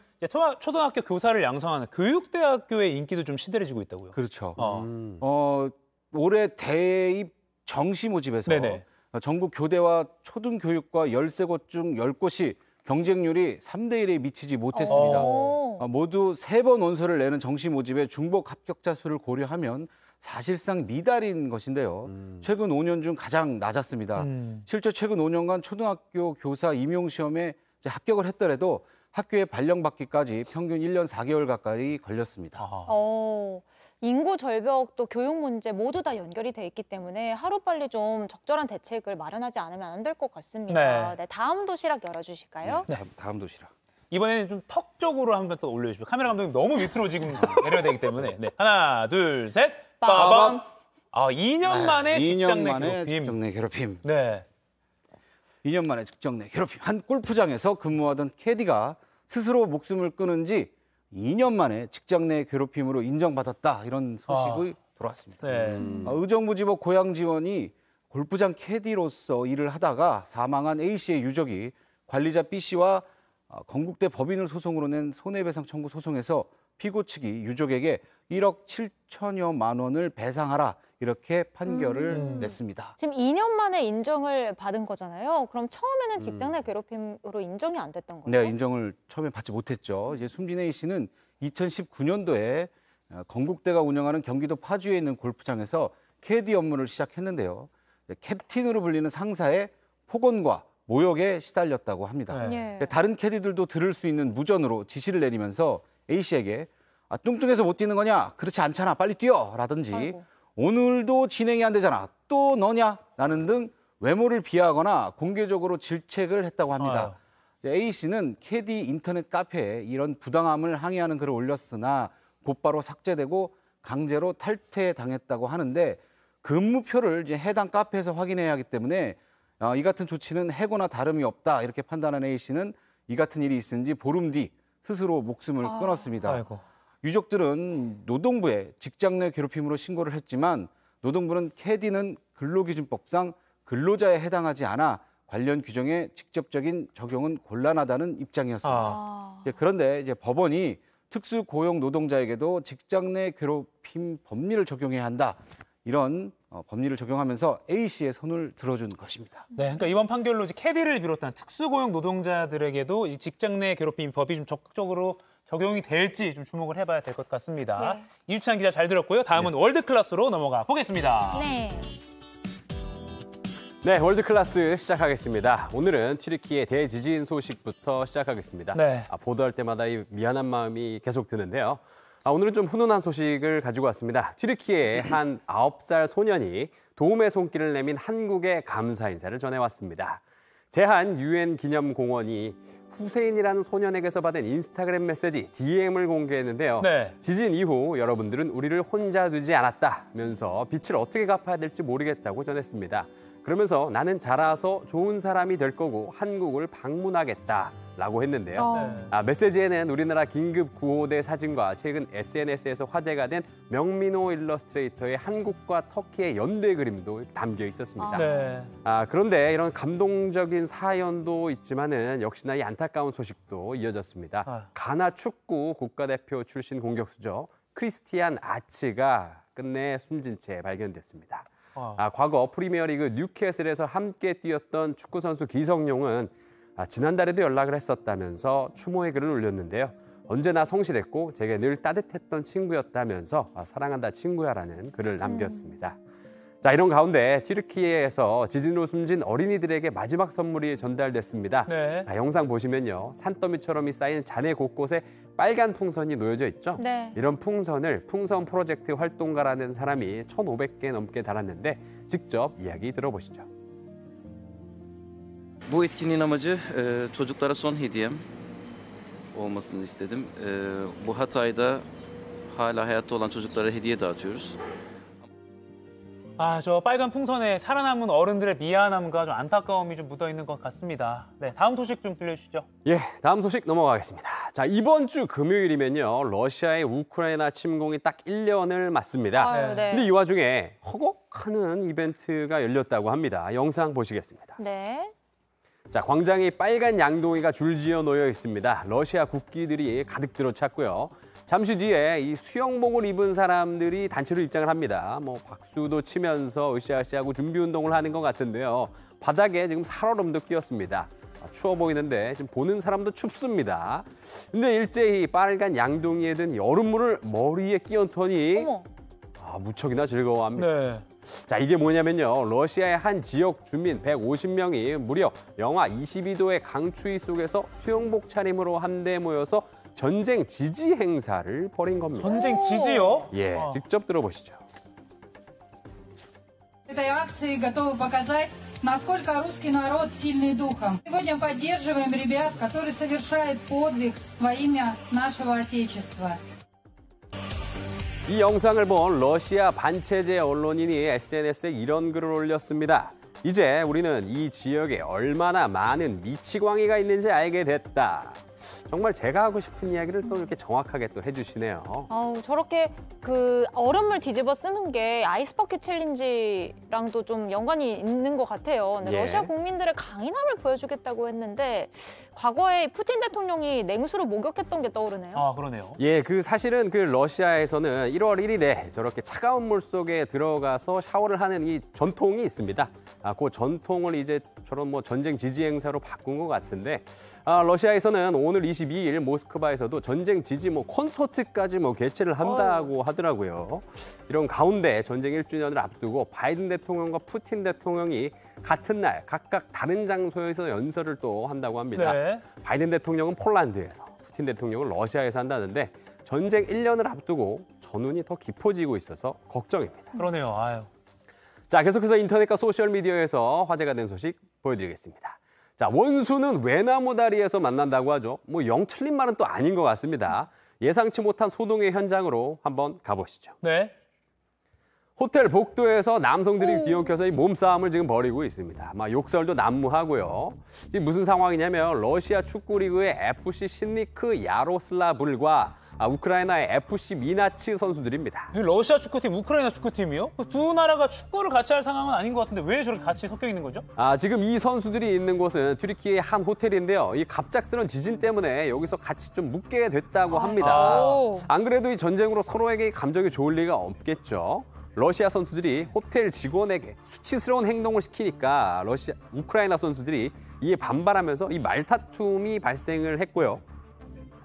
초등학교 교사를 양성하는 교육대학교의 인기도 좀 시들해지고 있다고요. 그렇죠. 어. 어, 올해 대입 정시 모집에서 네네. 전국 교대와 초등교육과 13곳 중 10곳이 경쟁률이 3대 1에 미치지 못했습니다. 오. 어, 모두 세 번 원서를 내는 정시 모집의 중복 합격자 수를 고려하면 사실상 미달인 것인데요. 최근 5년 중 가장 낮았습니다. 음. 실제 최근 5년간 초등학교 교사 임용 시험에 이제 합격을 했더라도 학교에 발령받기까지 평균 1년 4개월 가까이 걸렸습니다. 어, 인구 절벽 또 교육 문제 모두 다 연결이 돼 있기 때문에 하루빨리 좀 적절한 대책을 마련하지 않으면 안 될 것 같습니다. 네. 네, 다음 도시락 열어주실까요? 다음, 다음 도시락. 이번에는 좀 턱 쪽으로 한번 또 올려주시고 카메라 감독님 너무 밑으로 지금 내려야 되기 때문에 네. 하나 둘 셋 빠밤 아 2년 만에 2년 직장 내 만에 괴롭힘 직장 내 괴롭힘. 네 2년 만에 직장 내 괴롭힘. 한 골프장에서 근무하던 캐디가 스스로 목숨을 끊은 지 2년 만에 직장 내 괴롭힘으로 인정받았다. 이런 소식이 돌아왔습니다. 네. 아, 의정부지법 고양지원이 골프장 캐디로서 일을 하다가 사망한 A 씨의 유족이 관리자 B 씨와 어, 건국대 법인을 소송으로 낸 손해배상 청구 소송에서 피고 측이 유족에게 1억 7천여만 원을 배상하라 이렇게 판결을 음. 냈습니다. 지금 2년 만에 인정을 받은 거잖아요. 그럼 처음에는 직장 음. 내 괴롭힘으로 인정이 안 됐던 거예요? 네, 인정을 처음에 받지 못했죠. 이제 숨진 A 씨는 2019년도에 어, 건국대가 운영하는 경기도 파주에 있는 골프장에서 캐디 업무를 시작했는데요. 네, 캡틴으로 불리는 상사의 폭언과 모욕에 시달렸다고 합니다. 네. 예. 다른 캐디들도 들을 수 있는 무전으로 지시를 내리면서 A 씨에게 아, 뚱뚱해서 못 뛰는 거냐? 그렇지 않잖아. 빨리 뛰어. 라든지 아이고. 오늘도 진행이 안 되잖아. 또 너냐? 라는 등 외모를 비하하거나 공개적으로 질책을 했다고 합니다. 이제 A 씨는 캐디 인터넷 카페에 이런 부당함을 항의하는 글을 올렸으나 곧바로 삭제되고 강제로 탈퇴당했다고 하는데 근무표를 이제 해당 카페에서 확인해야 하기 때문에 어, 이 같은 조치는 해고나 다름이 없다 이렇게 판단한 A 씨는 이 같은 일이 있은 지 보름 뒤 스스로 목숨을 아. 끊었습니다. 아이고. 유족들은 노동부에 직장 내 괴롭힘으로 신고를 했지만 노동부는 캐디는 근로기준법상 근로자에 해당하지 않아 관련 규정의 직접적인 적용은 곤란하다는 입장이었습니다. 아. 이제 그런데 이제 법원이 특수 고용 노동자에게도 직장 내 괴롭힘 법리를 적용해야 한다. 이런 어, 법리를 적용하면서 A 씨의 손을 들어준 것입니다. 네, 그러니까 이번 판결로 이제 캐디를 비롯한 특수고용 노동자들에게도 이 직장 내 괴롭힘 법이 좀 적극적으로 적용이 될지 좀 주목을 해봐야 될 것 같습니다. 네. 이주찬 기자 잘 들었고요. 다음은 월드 클래스로 넘어가 보겠습니다. 네. 네, 월드 클래스 시작하겠습니다. 오늘은 튀르키예 대지진 소식부터 시작하겠습니다. 네. 아, 보도할 때마다 이 미안한 마음이 계속 드는데요. 아, 오늘은 좀 훈훈한 소식을 가지고 왔습니다. 튀르키의 한 아홉 살 소년이 도움의 손길을 내민 한국에 감사 인사를 전해왔습니다. 제한 유엔 기념공원이 후세인이라는 소년에게서 받은 인스타그램 메시지 DM을 공개했는데요. 네. 지진 이후 여러분들은 우리를 혼자 두지 않았다면서 빚을 어떻게 갚아야 될지 모르겠다고 전했습니다. 그러면서 나는 자라서 좋은 사람이 될 거고 한국을 방문하겠다 라고 했는데요. 어. 아, 메시지에는 우리나라 긴급 구호대 사진과 최근 SNS에서 화제가 된 명민호 일러스트레이터의 한국과 터키의 연대 그림도 담겨 있었습니다. 네. 아, 그런데 이런 감동적인 사연도 있지만은 역시나 이 안타까운 소식도 이어졌습니다. 아. 가나 축구 국가대표 출신 공격수죠. 크리스티안 아츠가 끝내 숨진 채 발견됐습니다. 아. 아, 과거 프리미어리그 뉴캐슬에서 함께 뛰었던 축구 선수 기성용은 아, 지난달에도 연락을 했었다면서 추모의 글을 올렸는데요. 언제나 성실했고 제게 늘 따뜻했던 친구였다면서 아, 사랑한다 친구야라는 글을 남겼습니다. 자 이런 가운데 튀르키예에서 지진으로 숨진 어린이들에게 마지막 선물이 전달됐습니다. 네. 자, 영상 보시면요 산더미처럼 쌓인 잔해 곳곳에 빨간 풍선이 놓여져 있죠. 네. 이런 풍선을 풍선 프로젝트 활동가라는 사람이 1,500개 넘게 달았는데 직접 이야기 들어보시죠. Bu etkinliğin amacı e, çocuklara son hediyem olmasını istedim. E, bu Hatay'da hala hayatta olan çocuklara hediye dağıtıyoruz. 아, 저 빨간 풍선에 살아남은 어른들의 미안함과 좀 안타까움이 좀 묻어 있는 것 같습니다. 네, 다음 소식 좀 들려주시죠. 예, 다음 소식 넘어가겠습니다. 자, 이번 주 금요일이면요. 러시아의 우크라이나 침공이 딱 1년을 맞습니다. 아유, 네. 근데 이 와중에 허걱하는 이벤트가 열렸다고 합니다. 영상 보시겠습니다. 네. 자, 광장에 빨간 양동이가 줄지어 놓여 있습니다. 러시아 국기들이 가득 들어찼고요. 잠시 뒤에 이 수영복을 입은 사람들이 단체로 입장을 합니다. 뭐 박수도 치면서 으쌰으쌰하고 준비 운동을 하는 것 같은데요. 바닥에 지금 살얼음도 끼었습니다. 아, 추워 보이는데 지금 보는 사람도 춥습니다. 근데 일제히 빨간 양동이에 든 여름물을 머리에 끼얹더니 어머. 아, 무척이나 즐거워합니다. 네. 자, 이게 뭐냐면요. 러시아의 한 지역 주민 150명이 무려 영하 22도의 강추위 속에서 수영복 차림으로 한데 모여서 전쟁 지지 행사를 벌인 겁니다. 전쟁 지지요? 예, 어. 직접 들어보시죠. Этой акции готовы показать, насколько русский народ сильный духом. Сегодня поддерживаем ребят, которые совершают подвиг во имя нашего Отечества. 이 영상을 본 러시아 반체제 언론인이 SNS에 이런 글을 올렸습니다. 이제 우리는 이 지역에 얼마나 많은 미치광이가 있는지 알게 됐다. 정말 제가 하고 싶은 이야기를 또 이렇게 정확하게 또 해주시네요. 아우 저렇게 그 얼음물 뒤집어 쓰는 게 아이스버킷 챌린지랑도 좀 연관이 있는 것 같아요. 예. 러시아 국민들의 강인함을 보여주겠다고 했는데 과거에 푸틴 대통령이 냉수로 목욕했던 게 떠오르네요. 아, 그러네요. 예, 그 사실은 그 러시아에서는 1월 1일에 저렇게 차가운 물 속에 들어가서 샤워를 하는 이 전통이 있습니다. 아, 그 전통을 이제 저런 뭐 전쟁 지지 행사로 바꾼 것 같은데 아, 러시아에서는 오늘 오늘 22일 모스크바에서도 전쟁 지지 뭐 콘서트까지 뭐 개최를 한다고 하더라고요. 이런 가운데 전쟁 1주년을 앞두고 바이든 대통령과 푸틴 대통령이 같은 날 각각 다른 장소에서 연설을 또 한다고 합니다. 네. 바이든 대통령은 폴란드에서, 푸틴 대통령은 러시아에서 한다는데 전쟁 1년을 앞두고 전운이 더 깊어지고 있어서 걱정입니다. 그러네요. 아유. 자, 계속해서 인터넷과 소셜 미디어에서 화제가 된 소식 보여드리겠습니다. 자, 원수는 외나무 다리에서 만난다고 하죠. 뭐 영 틀린 말은 또 아닌 것 같습니다. 예상치 못한 소동의 현장으로 한번 가보시죠. 네. 호텔 복도에서 남성들이 뒤엉켜서 이 몸싸움을 지금 벌이고 있습니다. 막 욕설도 난무하고요. 지금 무슨 상황이냐면 러시아 축구리그의 FC 신니크 야로슬라불과 아, 우크라이나의 FC 미나치 선수들입니다. 이 러시아 축구팀, 우크라이나 축구팀이요? 그두 나라가 축구를 같이 할 상황은 아닌 것 같은데 왜 저렇게 같이 섞여 있는 거죠? 아, 지금 이 선수들이 있는 곳은 튀르키의 한 호텔인데요. 이 갑작스런 지진 때문에 여기서 같이 좀 묵게 됐다고 합니다. 오. 안 그래도 이 전쟁으로 서로에게 감정이 좋을 리가 없겠죠. 러시아 선수들이 호텔 직원에게 수치스러운 행동을 시키니까 러시아 우크라이나 선수들이 이에 반발하면서 이 말다툼이 발생을 했고요.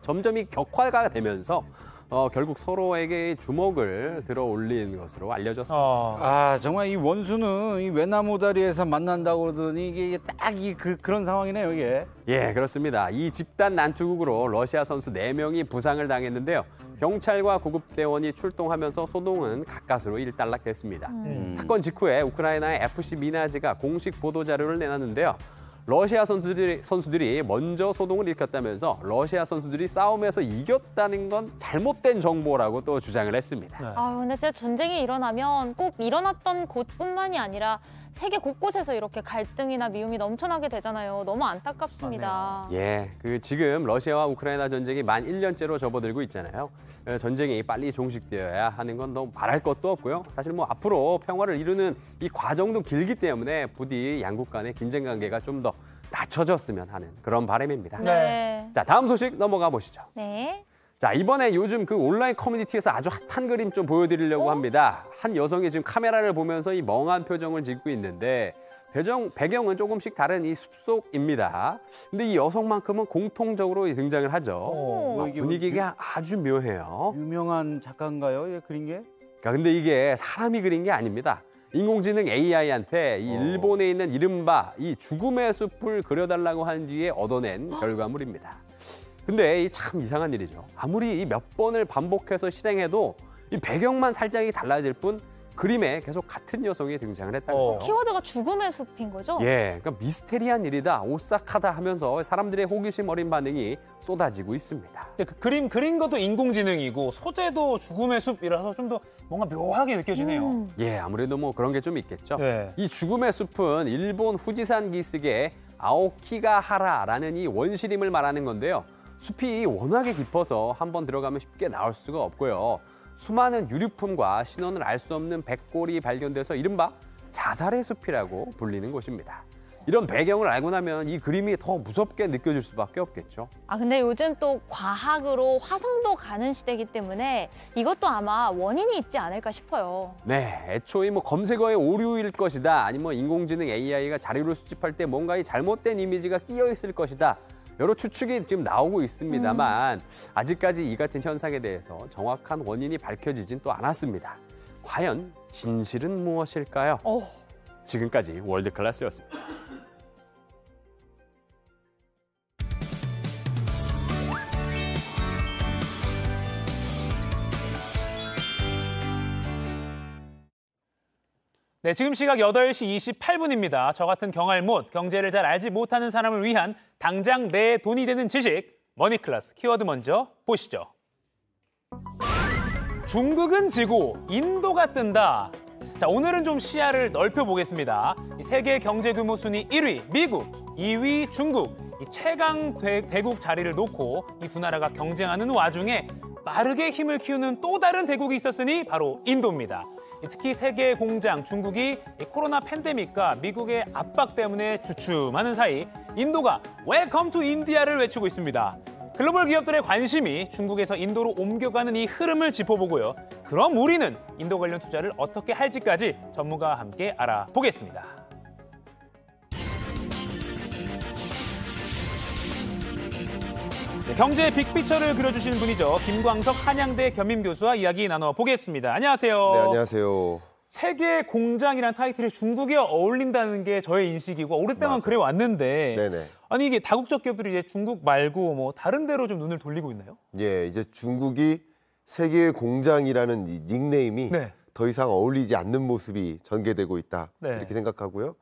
점점 이 격화가 되면서 어, 결국 서로에게 주먹을 들어 올린 것으로 알려졌습니다. 아 정말 이 원수는 이 외나무 다리에서 만난다고 그러더니 이게 딱 이 그 그런 상황이네요 이게. 예, 그렇습니다. 이 집단 난투극으로 러시아 선수 네명이 부상을 당했는데요. 경찰과 구급대원이 출동하면서 소동은 가까스로 일단락됐습니다. 음. 사건 직후에 우크라이나의 FC 미나지가 공식 보도 자료를 내놨는데요. 러시아 선수들이, 선수들이 먼저 소동을 일으켰다면서 러시아 선수들이 싸움에서 이겼다는 건 잘못된 정보라고 또 주장을 했습니다. 아 근데 진짜 전쟁이 일어나면 꼭 일어났던 곳뿐만이 아니라 세계 곳곳에서 이렇게 갈등이나 미움이 넘쳐나게 되잖아요. 너무 안타깝습니다. 예, 그 지금 러시아와 우크라이나 전쟁이 만 1년째로 접어들고 있잖아요. 어, 전쟁이 빨리 종식되어야 하는 건 너무 말할 것도 없고요. 사실 뭐 앞으로 평화를 이루는 이 과정도 길기 때문에 부디 양국 간의 긴장 관계가 좀 더 낮춰졌으면 하는 그런 바람입니다. 네. 자, 다음 소식 넘어가 보시죠. 네. 자, 이번에 요즘 그 온라인 커뮤니티에서 아주 핫한 그림 좀 보여드리려고 합니다. 한 여성이 지금 카메라를 보면서 이 멍한 표정을 짓고 있는데 배정, 배경은 조금씩 다른 이 숲속입니다. 근데 이 여성만큼은 공통적으로 등장을 하죠. 뭐 이게 분위기가 아주 묘해요. 유명한 작가인가요? 예, 그린 게? 그러니까 근데 이게 사람이 그린 게 아닙니다. 인공지능 AI한테 이 일본에 있는 이른바 이 죽음의 숲을 그려달라고 한 뒤에 얻어낸 [GASPS] 결과물입니다. 근데 이참 이상한 일이죠. 아무리 이몇 번을 반복해서 실행해도 이 배경만 살짝이 달라질 뿐 그림에 계속 같은 여성이 등장을 했다는 어. 거죠. 키워드가 죽음의 숲인 거죠? 예, 그러니까 미스테리한 일이다, 오싹하다 하면서 사람들의 호기심 어린 반응이 쏟아지고 있습니다. 그 그림 그린 것도 인공지능이고 소재도 죽음의 숲이라서 좀 더 뭔가 묘하게 느껴지네요. 예, 아무래도 뭐 그런 게 좀 있겠죠. 네. 이 죽음의 숲은 일본 후지산 기슭의 아오키가하라라는 이 원시림을 말하는 건데요. 숲이 워낙에 깊어서 한 번 들어가면 쉽게 나올 수가 없고요. 수많은 유류품과 신원을 알 수 없는 백골이 발견돼서 이른바 자살의 숲이라고 불리는 곳입니다. 이런 배경을 알고 나면 이 그림이 더 무섭게 느껴질 수밖에 없겠죠. 아 근데 요즘 또 과학으로 화성도 가는 시대이기 때문에 이것도 아마 원인이 있지 않을까 싶어요. 네, 애초에 뭐 검색어의 오류일 것이다, 아니면 뭐 인공지능 AI가 자료를 수집할 때 뭔가 이 잘못된 이미지가 끼어 있을 것이다. 여러 추측이 지금 나오고 있습니다만 아직까지 이 같은 현상에 대해서 정확한 원인이 밝혀지진 또 않았습니다. 과연 진실은 무엇일까요? 지금까지 월드 클래스였습니다. 네, 지금 시각 8시 28분입니다. 저 같은 경알못, 경제를 잘 알지 못하는 사람을 위한 당장 내 돈이 되는 지식, 머니클래스 키워드 먼저 보시죠. 중국은 지고 인도가 뜬다. 자, 오늘은 좀 시야를 넓혀 보겠습니다. 이 세계 경제 규모 순위 1위 미국, 2위 중국, 이 최강 대, 대국 자리를 놓고 이 두 나라가 경쟁하는 와중에 빠르게 힘을 키우는 또 다른 대국이 있었으니 바로 인도입니다. 이 특히 세계 공장 중국이 이 코로나 팬데믹과 미국의 압박 때문에 주춤하는 사이 인도가 Welcome to India를 외치고 있습니다. 글로벌 기업들의 관심이 중국에서 인도로 옮겨가는 이 흐름을 짚어보고요. 그럼 우리는 인도 관련 투자를 어떻게 할지까지 전문가와 함께 알아보겠습니다. 경제 빅피처를 그려주시는 분이죠. 김광석 한양대 겸임 교수와 이야기 나눠보겠습니다. 안녕하세요. 네, 안녕하세요. 세계 공장이란 타이틀이 중국에 어울린다는 게 저의 인식이고 오랫동안 그래 왔는데 네네. 아니 이게 다국적 기업들이 이제 중국 말고 뭐 다른 데로 좀 눈을 돌리고 있나요? 예, 이제 중국이 세계의 공장이라는 이 닉네임이 네. 더 이상 어울리지 않는 모습이 전개되고 있다 네. 이렇게 생각하고요.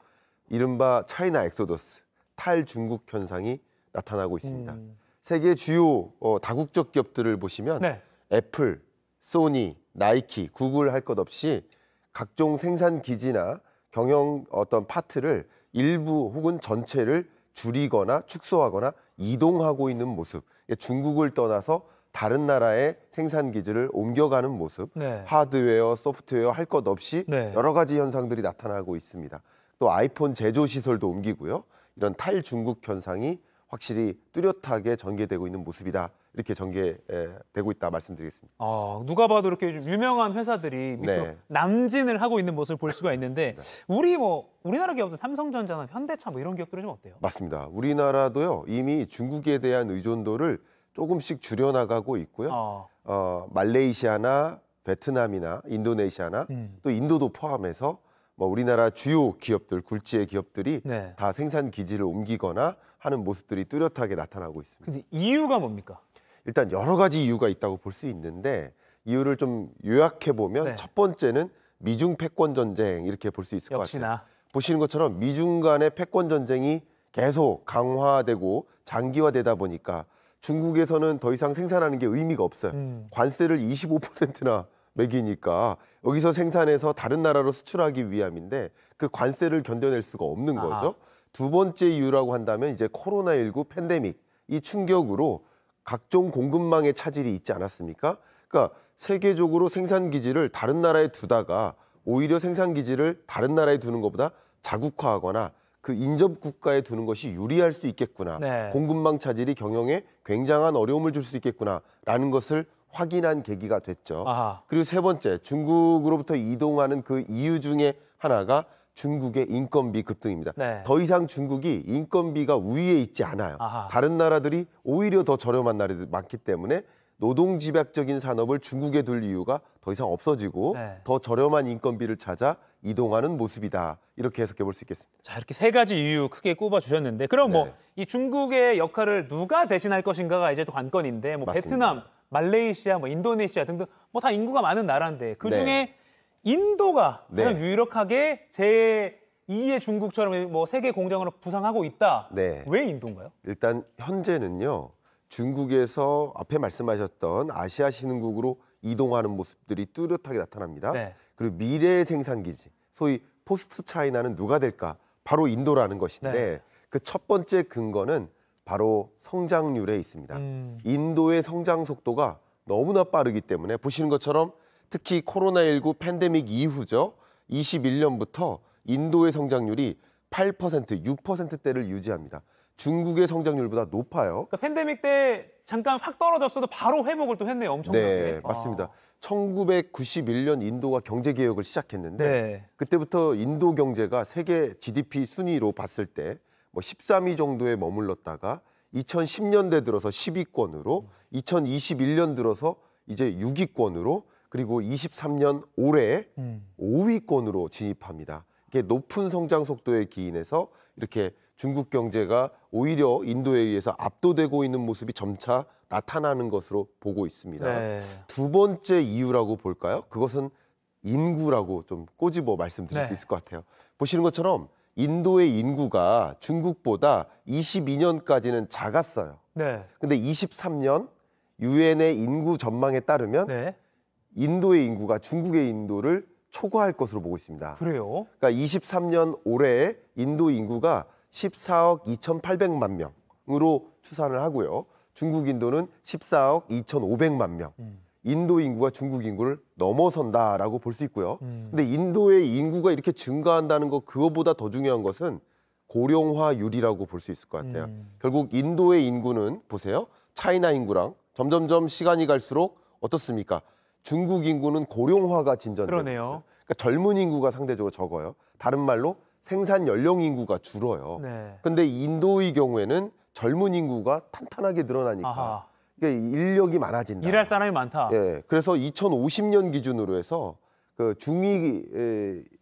이른바 China exodus 탈중국 현상이 나타나고 있습니다. 음. 세계 주요 어, 다국적 기업들을 보시면 네. 애플, 소니, 나이키, 구글 할 것 없이 각종 생산 기지나 경영 어떤 파트를 일부 혹은 전체를 줄이거나 축소하거나 이동하고 있는 모습. 중국을 떠나서 다른 나라의 생산 기지를 옮겨가는 모습. 네. 하드웨어, 소프트웨어 할 것 없이 네. 여러 가지 현상들이 나타나고 있습니다. 또 아이폰 제조 시설도 옮기고요. 이런 탈중국 현상이 확실히 뚜렷하게 전개되고 있는 모습이다. 이렇게 전개되고 있다 말씀드리겠습니다. 아, 누가 봐도 이렇게 좀 유명한 회사들이 네. 남진을 하고 있는 모습을 볼 수가 있는데 우리 뭐 우리나라 기업들 삼성전자나 현대차 뭐 이런 기업들은 좀 어때요? 맞습니다. 우리나라도요 이미 중국에 대한 의존도를 조금씩 줄여나가고 있고요. 어. 어, 말레이시아나 베트남이나 인도네시아나 음. 또 인도도 포함해서 뭐 우리나라 주요 기업들, 굴지의 기업들이 네. 다 생산 기지를 옮기거나 하는 모습들이 뚜렷하게 나타나고 있습니다. 근데 이유가 뭡니까? 일단 여러 가지 이유가 있다고 볼 수 있는데 이유를 좀 요약해 보면 네. 첫 번째는 미중 패권 전쟁 이렇게 볼 수 있을 것 같아요. 역시나 보시는 것처럼 미중 간의 패권 전쟁이 계속 강화되고 장기화되다 보니까 중국에서는 더 이상 생산하는 게 의미가 없어요. 음. 관세를 25%나 매기니까 여기서 생산해서 다른 나라로 수출하기 위함인데 그 관세를 견뎌낼 수가 없는. 거죠. 두 번째 이유라고 한다면 이제 코로나19 팬데믹 이 충격으로 각종 공급망의 차질이 있지 않았습니까? 그러니까 세계적으로 생산 기지를 다른 나라에 두다가 오히려 생산 기지를 다른 나라에 두는 것보다 자국화하거나 그 인접 국가에 두는 것이 유리할 수 있겠구나. 네. 공급망 차질이 경영에 굉장한 어려움을 줄 수 있겠구나라는 것을 확인한 계기가 됐죠. 아하. 그리고 세 번째, 중국으로부터 이동하는 그 이유 중에 하나가 중국의 인건비 급등입니다. 네. 더 이상 중국이 인건비가 우위에 있지 않아요. 아하. 다른 나라들이 오히려 더 저렴한 나라들이 많기 때문에 노동 집약적인 산업을 중국에 둘 이유가 더 이상 없어지고 네. 더 저렴한 인건비를 찾아 이동하는 모습이다. 이렇게 해석해 볼 수 있겠습니다. 자 이렇게 세 가지 이유 크게 꼽아 주셨는데 그럼 네. 뭐이 중국의 역할을 누가 대신할 것인가가 이제 또 관건인데 뭐 맞습니다. 베트남, 말레이시아, 뭐 인도네시아 등등 뭐 다 인구가 많은 나라인데 그 중에 네. 인도가 가장 네. 유력하게 제 2의 중국처럼 뭐 세계 공장으로 부상하고 있다. 네. 왜 인도인가요? 일단 현재는요. 중국에서 앞에 말씀하셨던 아시아 신흥국으로 이동하는 모습들이 뚜렷하게 나타납니다. 네. 그리고 미래의 생산 기지, 소위 포스트 차이나는 누가 될까? 바로 인도라는 것인데 네. 그첫 번째 근거는 바로 성장률에 있습니다. 음. 인도의 성장 속도가 너무나 빠르기 때문에 보시는 것처럼 특히 코로나19 팬데믹 이후죠. 21년부터 인도의 성장률이 8%, 6%대를 유지합니다. 중국의 성장률보다 높아요. 그러니까 팬데믹 때 잠깐 확 떨어졌어도 바로 회복을 또 했네요. 엄청나게. 네, 맞습니다. 1991년 인도가 경제 개혁을 시작했는데 네. 그때부터 인도 경제가 세계 GDP 순위로 봤을 때 뭐 13위 정도에 머물렀다가 2010년대 들어서 10위권으로 2021년 들어서 이제 6위권으로 그리고 23년 올해 음. 5위권으로 진입합니다. 이게 높은 성장 속도에 기인해서 이렇게 중국 경제가 오히려 인도에 의해서 압도되고 있는 모습이 점차 나타나는 것으로 보고 있습니다. 네. 두 번째 이유라고 볼까요? 그것은 인구라고 좀 꼬집어 말씀드릴 네. 수 있을 것 같아요. 보시는 것처럼 인도의 인구가 중국보다 22년까지는 작았어요. 네. 근데 23년 유엔의 인구 전망에 따르면 네. 인도의 인구가 중국의 인도를 초과할 것으로 보고 있습니다. 그래요? 그러니까 23년 올해 인도 인구가 14억 2,800만 명으로 추산을 하고요. 중국 인도는 14억 2,500만 명. 인도 인구가 중국 인구를 넘어선다라고 볼 수 있고요. 근데 인도의 인구가 이렇게 증가한다는 것 그거보다 더 중요한 것은 고령화율이라고 볼 수 있을 것 같아요. 결국 인도의 인구는 보세요. 차이나 인구랑 점점점 시간이 갈수록 어떻습니까? 중국 인구는 고령화가 진전되고. 있어요. 그러니까 젊은 인구가 상대적으로 적어요. 다른 말로 생산 연령 인구가 줄어요. 네. 근데 인도의 경우에는 젊은 인구가 탄탄하게 늘어나니까 아하. 이게 인력이 많아진다. 일할 사람이 많다. 예, 그래서 2050년 기준으로 해서 그 중위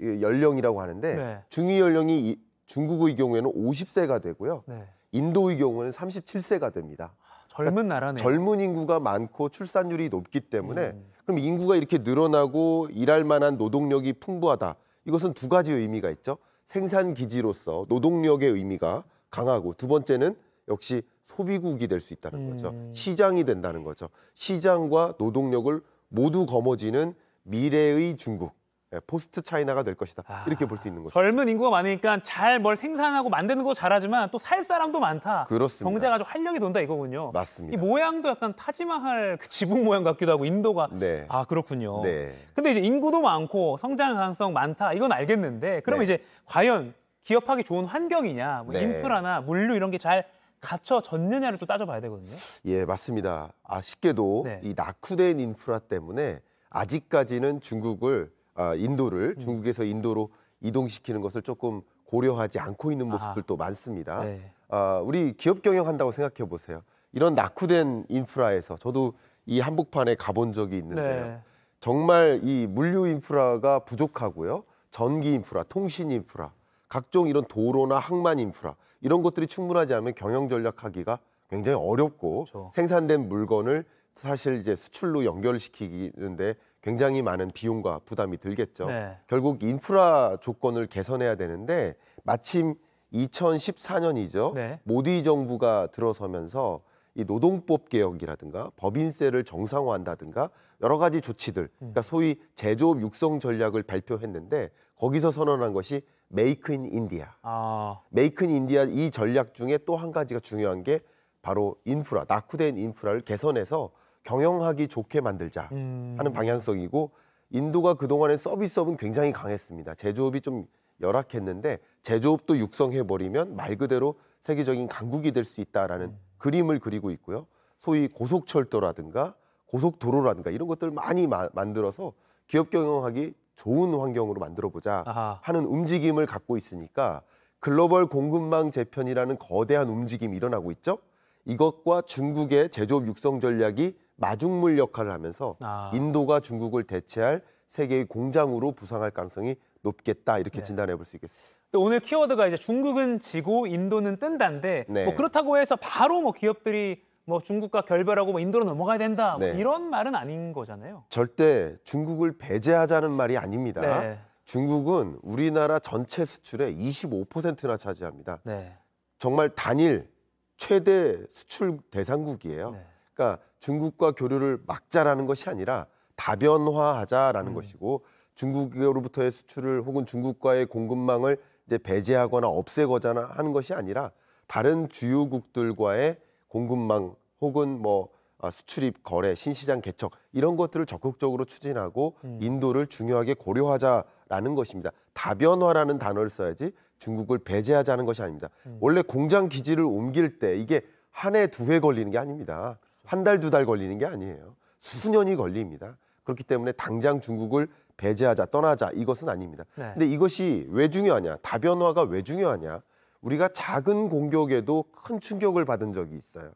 연령이라고 하는데 네. 중위 연령이 이- 중국의 경우에는 50세가 되고요. 네. 인도의 경우는 37세가 됩니다. 젊은 나라네요. 젊은 인구가 많고 출산율이 높기 때문에 음. 그럼 인구가 이렇게 늘어나고 일할 만한 노동력이 풍부하다. 이것은 두 가지 의미가 있죠. 생산 기지로서 노동력의 의미가 강하고 두 번째는 역시 소비국이 될 수 있다는 거죠. 음. 시장이 된다는 거죠. 시장과 노동력을 모두 거머쥐는 미래의 중국, 예, 포스트 차이나가 될 것이다. 이렇게 볼 수 있는 거죠. 젊은 인구가 많으니까 잘 뭘 생산하고 만드는 거 잘하지만 또 살 사람도 많다. 그렇습니다. 경제가 아주 활력이 돈다 이거군요. 맞습니다. 이 모양도 약간 타지마할 그 지붕 모양 같기도 하고 인도가 네. 아 그렇군요. 네. 근데 이제 인구도 많고 성장 가능성 많다 이건 알겠는데 그러면 네. 이제 과연 기업하기 좋은 환경이냐, 뭐 네. 인프라나 물류 이런 게 잘 갖춰 졌느냐를 또 따져봐야 되거든요. 예, 맞습니다. 아쉽게도 네. 이 낙후된 인프라 때문에 아직까지는 중국을 아, 인도를 음. 중국에서 인도로 이동시키는 것을 조금 고려하지 않고 있는 모습들도 많습니다. 네. 아, 우리 기업 경영한다고 생각해 보세요. 이런 낙후된 인프라에서 저도 이 한복판에 가본 적이 있는데요. 네. 정말 이 물류 인프라가 부족하고요. 전기 인프라, 통신 인프라, 각종 이런 도로나 항만 인프라 이런 것들이 충분하지 않으면 경영 전략하기가 굉장히 어렵고 그렇죠. 생산된 물건을 사실 이제 수출로 연결시키는데 굉장히 많은 비용과 부담이 들겠죠. 네. 결국 인프라 조건을 개선해야 되는데 마침 2014년이죠. 네. 모디 정부가 들어서면서 이 노동법 개혁이라든가 법인세를 정상화한다든가 여러 가지 조치들, 그러니까 소위 제조업 육성 전략을 발표했는데 거기서 선언한 것이 Make in India. 아, Make in India 이 전략 중에 또 한 가지가 중요한 게 바로 인프라, 낙후된 인프라를 개선해서 경영하기 좋게 만들자 음. 하는 방향성이고 인도가 그동안에 서비스업은 굉장히 강했습니다. 제조업이 좀 열악했는데 제조업도 육성해 버리면 말 그대로 세계적인 강국이 될 수 있다라는 그림을 그리고 있고요. 소위 고속철도라든가 고속도로라든가 이런 것들 많이 마- 만들어서 기업 경영하기 좋은 환경으로 만들어 보자 아하. 하는 움직임을 갖고 있으니까 글로벌 공급망 재편이라는 거대한 움직임이 일어나고 있죠. 이것과 중국의 제조업 육성 전략이 마중물 역할을 하면서 아. 인도가 중국을 대체할 세계의 공장으로 부상할 가능성이 높겠다 이렇게 네. 진단해 볼 수 있겠습니다. 오늘 키워드가 이제 중국은 지고 인도는 뜬다인데 네. 뭐 그렇다고 해서 바로 뭐 기업들이 뭐 중국과 결별하고 뭐 인도로 넘어가야 된다 뭐 네. 이런 말은 아닌 거잖아요. 절대 중국을 배제하자는 말이 아닙니다. 네. 중국은 우리나라 전체 수출의 25%나 차지합니다. 네. 정말 단일 최대 수출 대상국이에요. 네. 그러니까 중국과 교류를 막자라는 것이 아니라 다변화하자라는 음. 것이고 중국으로부터의 수출을 혹은 중국과의 공급망을 이제 배제하거나 없애거나 하는 것이 아니라 다른 주요국들과의 공급망 혹은 뭐 아, 수출입 거래, 신시장 개척 이런 것들을 적극적으로 추진하고 음. 인도를 중요하게 고려하자라는 것입니다. 다변화라는 단어를 써야지 중국을 배제하자는 것이 아닙니다. 음. 원래 공장 기지를 옮길 때 이게 한 해 두 해 걸리는 게 아닙니다. 한 달 두 달 걸리는 게 아니에요. 수년이 걸립니다. 그렇기 때문에 당장 중국을 배제하자, 떠나자 이것은 아닙니다. 네. 근데 이것이 왜 중요하냐? 다변화가 왜 중요하냐? 우리가 작은 공격에도 큰 충격을 받은 적이 있어요.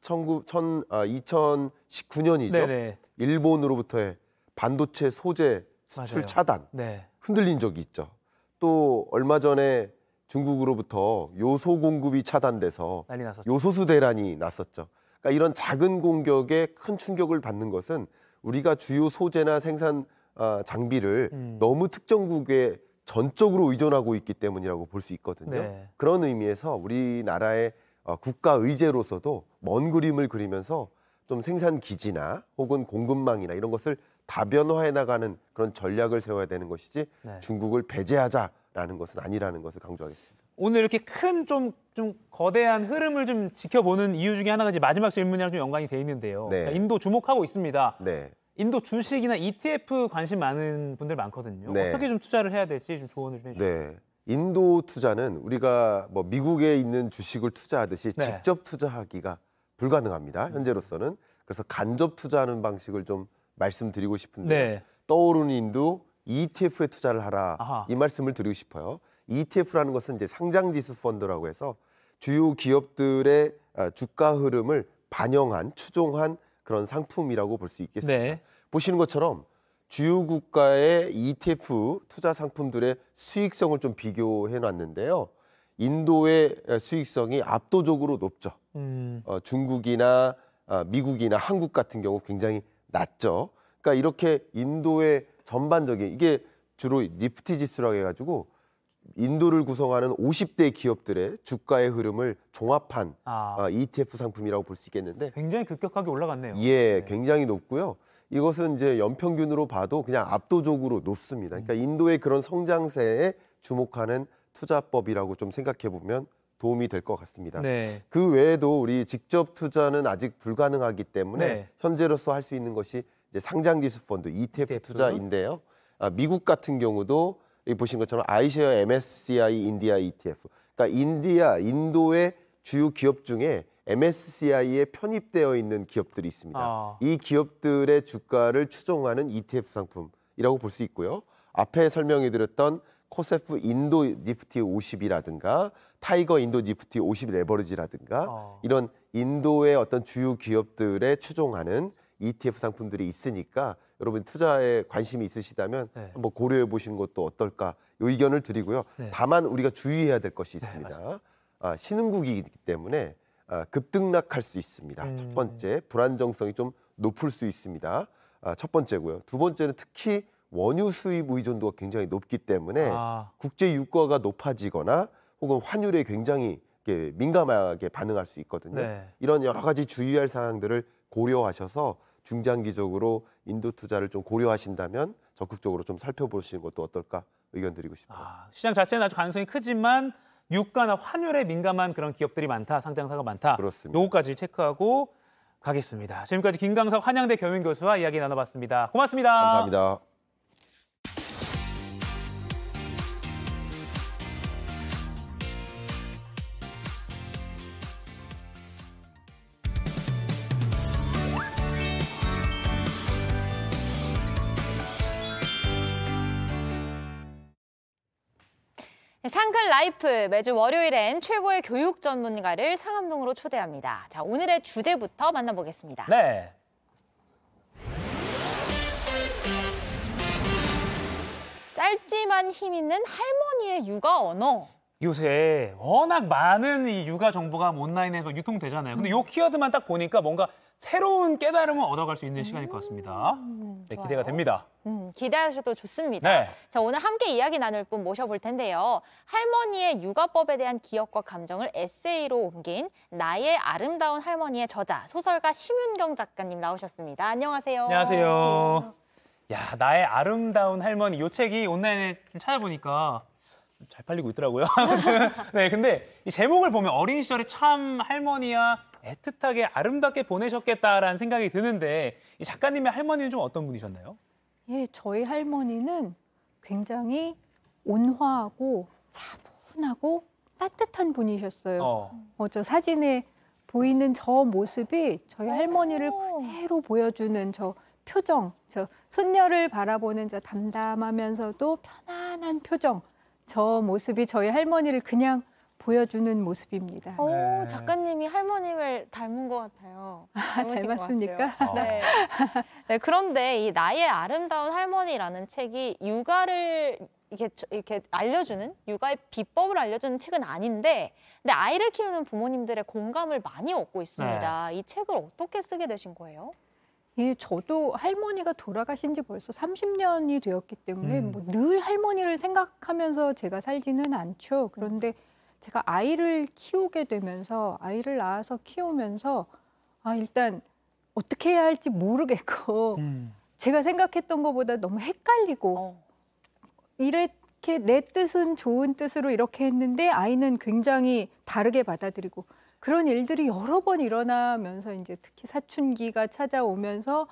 19, 천, 아, 2019년이죠. 네네. 일본으로부터의 반도체 소재 수출 맞아요. 차단 네. 흔들린 적이 있죠. 또 얼마 전에 중국으로부터 요소 공급이 차단돼서. 요소수 대란이 났었죠. 그러니까 이런 작은 공격에 큰 충격을 받는 것은 우리가 주요 소재나 생산 아, 장비를 음. 너무 특정국에 전적으로 의존하고 있기 때문이라고 볼 수 있거든요. 네. 그런 의미에서 우리나라의 어, 국가 의제로서도 먼 그림을 그리면서 좀 생산 기지나 혹은 공급망이나 이런 것을 다변화해 나가는 그런 전략을 세워야 되는 것이지 네. 중국을 배제하자라는 것은 아니라는 것을 강조하겠습니다. 오늘 이렇게 큰 좀 좀 거대한 흐름을 좀 지켜보는 이유 중에 하나가 이제 마지막 질문이랑 좀 연관이 돼 있는데요. 네. 그러니까 인도 주목하고 있습니다. 네. 인도 주식이나 ETF 관심 많은 분들 많거든요. 네. 어떻게 좀 투자를 해야 될지 좀 조언을 좀 해주세요. 네. 인도 투자는 우리가 뭐 미국에 있는 주식을 투자하듯이 네. 직접 투자하기가 불가능합니다. 현재로서는. 그래서 간접 투자하는 방식을 좀 말씀드리고 싶은데 네. 떠오르는 인도 ETF에 투자를 하라 아하. 이 말씀을 드리고 싶어요. ETF라는 것은 이제 상장 지수 펀드라고 해서 주요 기업들의 아, 주가 흐름을 반영한 추종한 그런 상품이라고 볼 수 있겠습니다. 네. 보시는 것처럼 주요 국가의 ETF 투자 상품들의 수익성을 좀 비교해 놨는데요. 인도의 수익성이 압도적으로 높죠. 음. 어, 중국이나 아, 미국이나 한국 같은 경우 굉장히 낮죠. 그러니까 이렇게 인도의 전반적인 이게 주로 니프티 지수라고 해가지고 인도를 구성하는 50대 기업들의 주가의 흐름을 종합한 아. 아, ETF 상품이라고 볼 수 있겠는데 굉장히 급격하게 올라갔네요. 예, 굉장히 높고요. 이것은 이제 연평균으로 봐도 그냥 압도적으로 높습니다. 그러니까 인도의 그런 성장세에 주목하는 투자법이라고 좀 생각해 보면 도움이 될 것 같습니다. 네. 그 외에도 우리 직접 투자는 아직 불가능하기 때문에 네. 현재로서 할 수 있는 것이 이제 상장 지수 펀드 ETF 투자인데요. 아, 미국 같은 경우도 여기 보신 것처럼 아이쉐어 MSCI 인디아 ETF. 그러니까 인디아 인도의 주요 기업 중에 MSCI에 편입되어 있는 기업들이 있습니다. 아. 이 기업들의 주가를 추종하는 ETF 상품이라고 볼 수 있고요. 앞에 설명해 드렸던 KOSEF 인도 Nifty 50이라든가 TIGER 인도 Nifty 50 레버리지라든가 어. 이런 인도의 어떤 주요 기업들에 추종하는 ETF 상품들이 있으니까 여러분 투자에 관심이 있으시다면 네. 한번 고려해 보시는 것도 어떨까 요 의견을 드리고요. 네. 다만 우리가 주의해야 될 것이 있습니다. 아, 신흥국이기 때문에 아, 급등락할 수 있습니다. 음. 첫 번째 불안정성이 좀 높을 수 있습니다. 아, 첫 번째고요. 두 번째는 특히 원유 수입 의존도가 굉장히 높기 때문에 아. 국제 유가가 높아지거나 혹은 환율에 굉장히 이렇게 민감하게 반응할 수 있거든요. 네. 이런 여러 가지 주의할 사항들을 고려하셔서 중장기적으로 인도 투자를 좀 고려하신다면 적극적으로 좀 살펴보시는 것도 어떨까 의견 드리고 싶습니다. 시장 자체는 아주 가능성이 크지만 유가나 환율에 민감한 그런 기업들이 많다, 상장사가 많다. 그렇습니다. 요거까지 체크하고 가겠습니다. 지금까지 김강석 한양대 교민 교수와 이야기 나눠봤습니다. 고맙습니다. 감사합니다. 상클 라이프 매주 월요일엔 최고의 교육 전문가를 상암동으로 초대합니다. 자, 오늘의 주제부터 만나보겠습니다. 네. 짧지만 힘 있는 할머니의 육아 언어. 요새 워낙 많은 이 육아 정보가 온라인에서 유통되잖아요. 근데 요 키워드만 딱 보니까 뭔가 새로운 깨달음을 얻어갈 수 있는 시간일 것 같습니다. 네, 기대가 됩니다. 음, 기대하셔도 좋습니다. 네. 자, 오늘 함께 이야기 나눌 분 모셔볼 텐데요. 할머니의 육아법에 대한 기억과 감정을 에세이로 옮긴 나의 아름다운 할머니의 저자, 소설가 심윤경 작가님 나오셨습니다. 안녕하세요. 안녕하세요. 야, 나의 아름다운 할머니. 요 책이 온라인에 좀 찾아보니까 잘 팔리고 있더라고요. [LAUGHS] 네, 근데 이 제목을 보면 어린 시절에 참 할머니야 애틋하게 아름답게 보내셨겠다라는 생각이 드는데 이 작가님의 할머니는 좀 어떤 분이셨나요? 예, 저희 할머니는 굉장히 온화하고 차분하고 따뜻한 분이셨어요. 어. 어, 저 사진에 보이는 저 모습이 저희 할머니를 그대로 보여주는 저 표정, 저 손녀를 바라보는 저 담담하면서도 편안한 표정, 저 모습이 저희 할머니를 그냥 보여주는 모습입니다. 오, 네. 작가님이 할머님을 닮은 것 같아요. 것 닮았습니까? 같아요. 네. 네, 그런데 이 나의 아름다운 할머니라는 책이 육아를 이렇게, 저- 이렇게 알려주는 육아의 비법을 알려주는 책은 아닌데, 근데 아이를 키우는 부모님들의 공감을 많이 얻고 있습니다. 이 책을 어떻게 쓰게 되신 거예요? 예, 저도 할머니가 돌아가신 지 벌써 30년이 되었기 때문에 음. 뭐늘 할머니를 생각하면서 제가 살지는 않죠. 그런데 제가 아이를 키우게 되면서 아이를 낳아서 키우면서 아, 일단 어떻게 해야 할지 모르겠고 제가 생각했던 것보다 너무 헷갈리고 이렇게 내 뜻은 좋은 뜻으로 이렇게 했는데 아이는 굉장히 다르게 받아들이고 그런 일들이 여러 번 일어나면서 이제 특히 사춘기가 찾아오면서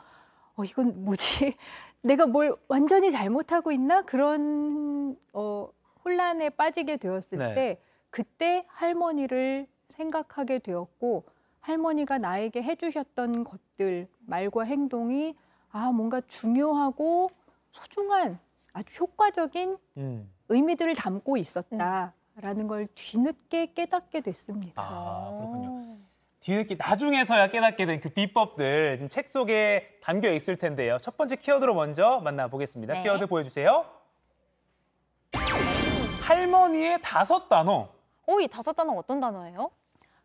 어 이건 뭐지? [LAUGHS] 내가 뭘 완전히 잘못하고 있나? 그런 어 혼란에 빠지게 되었을 네. 때 그때 할머니를 생각하게 되었고 할머니가 나에게 해주셨던 것들 말과 행동이 아 뭔가 중요하고 소중한 아주 효과적인 음. 의미들을 담고 있었다. 있구나라는 걸 뒤늦게 깨닫게 됐습니다. 아, 그렇군요. 뒤늦게 나중에서야 깨닫게 된 그 비법들 지금 책 속에 담겨 있을 텐데요. 첫 번째 키워드로 먼저 만나보겠습니다. 네. 키워드 보여주세요. 할머니의 다섯 단어. 오, 이 다섯 단어 어떤 단어예요?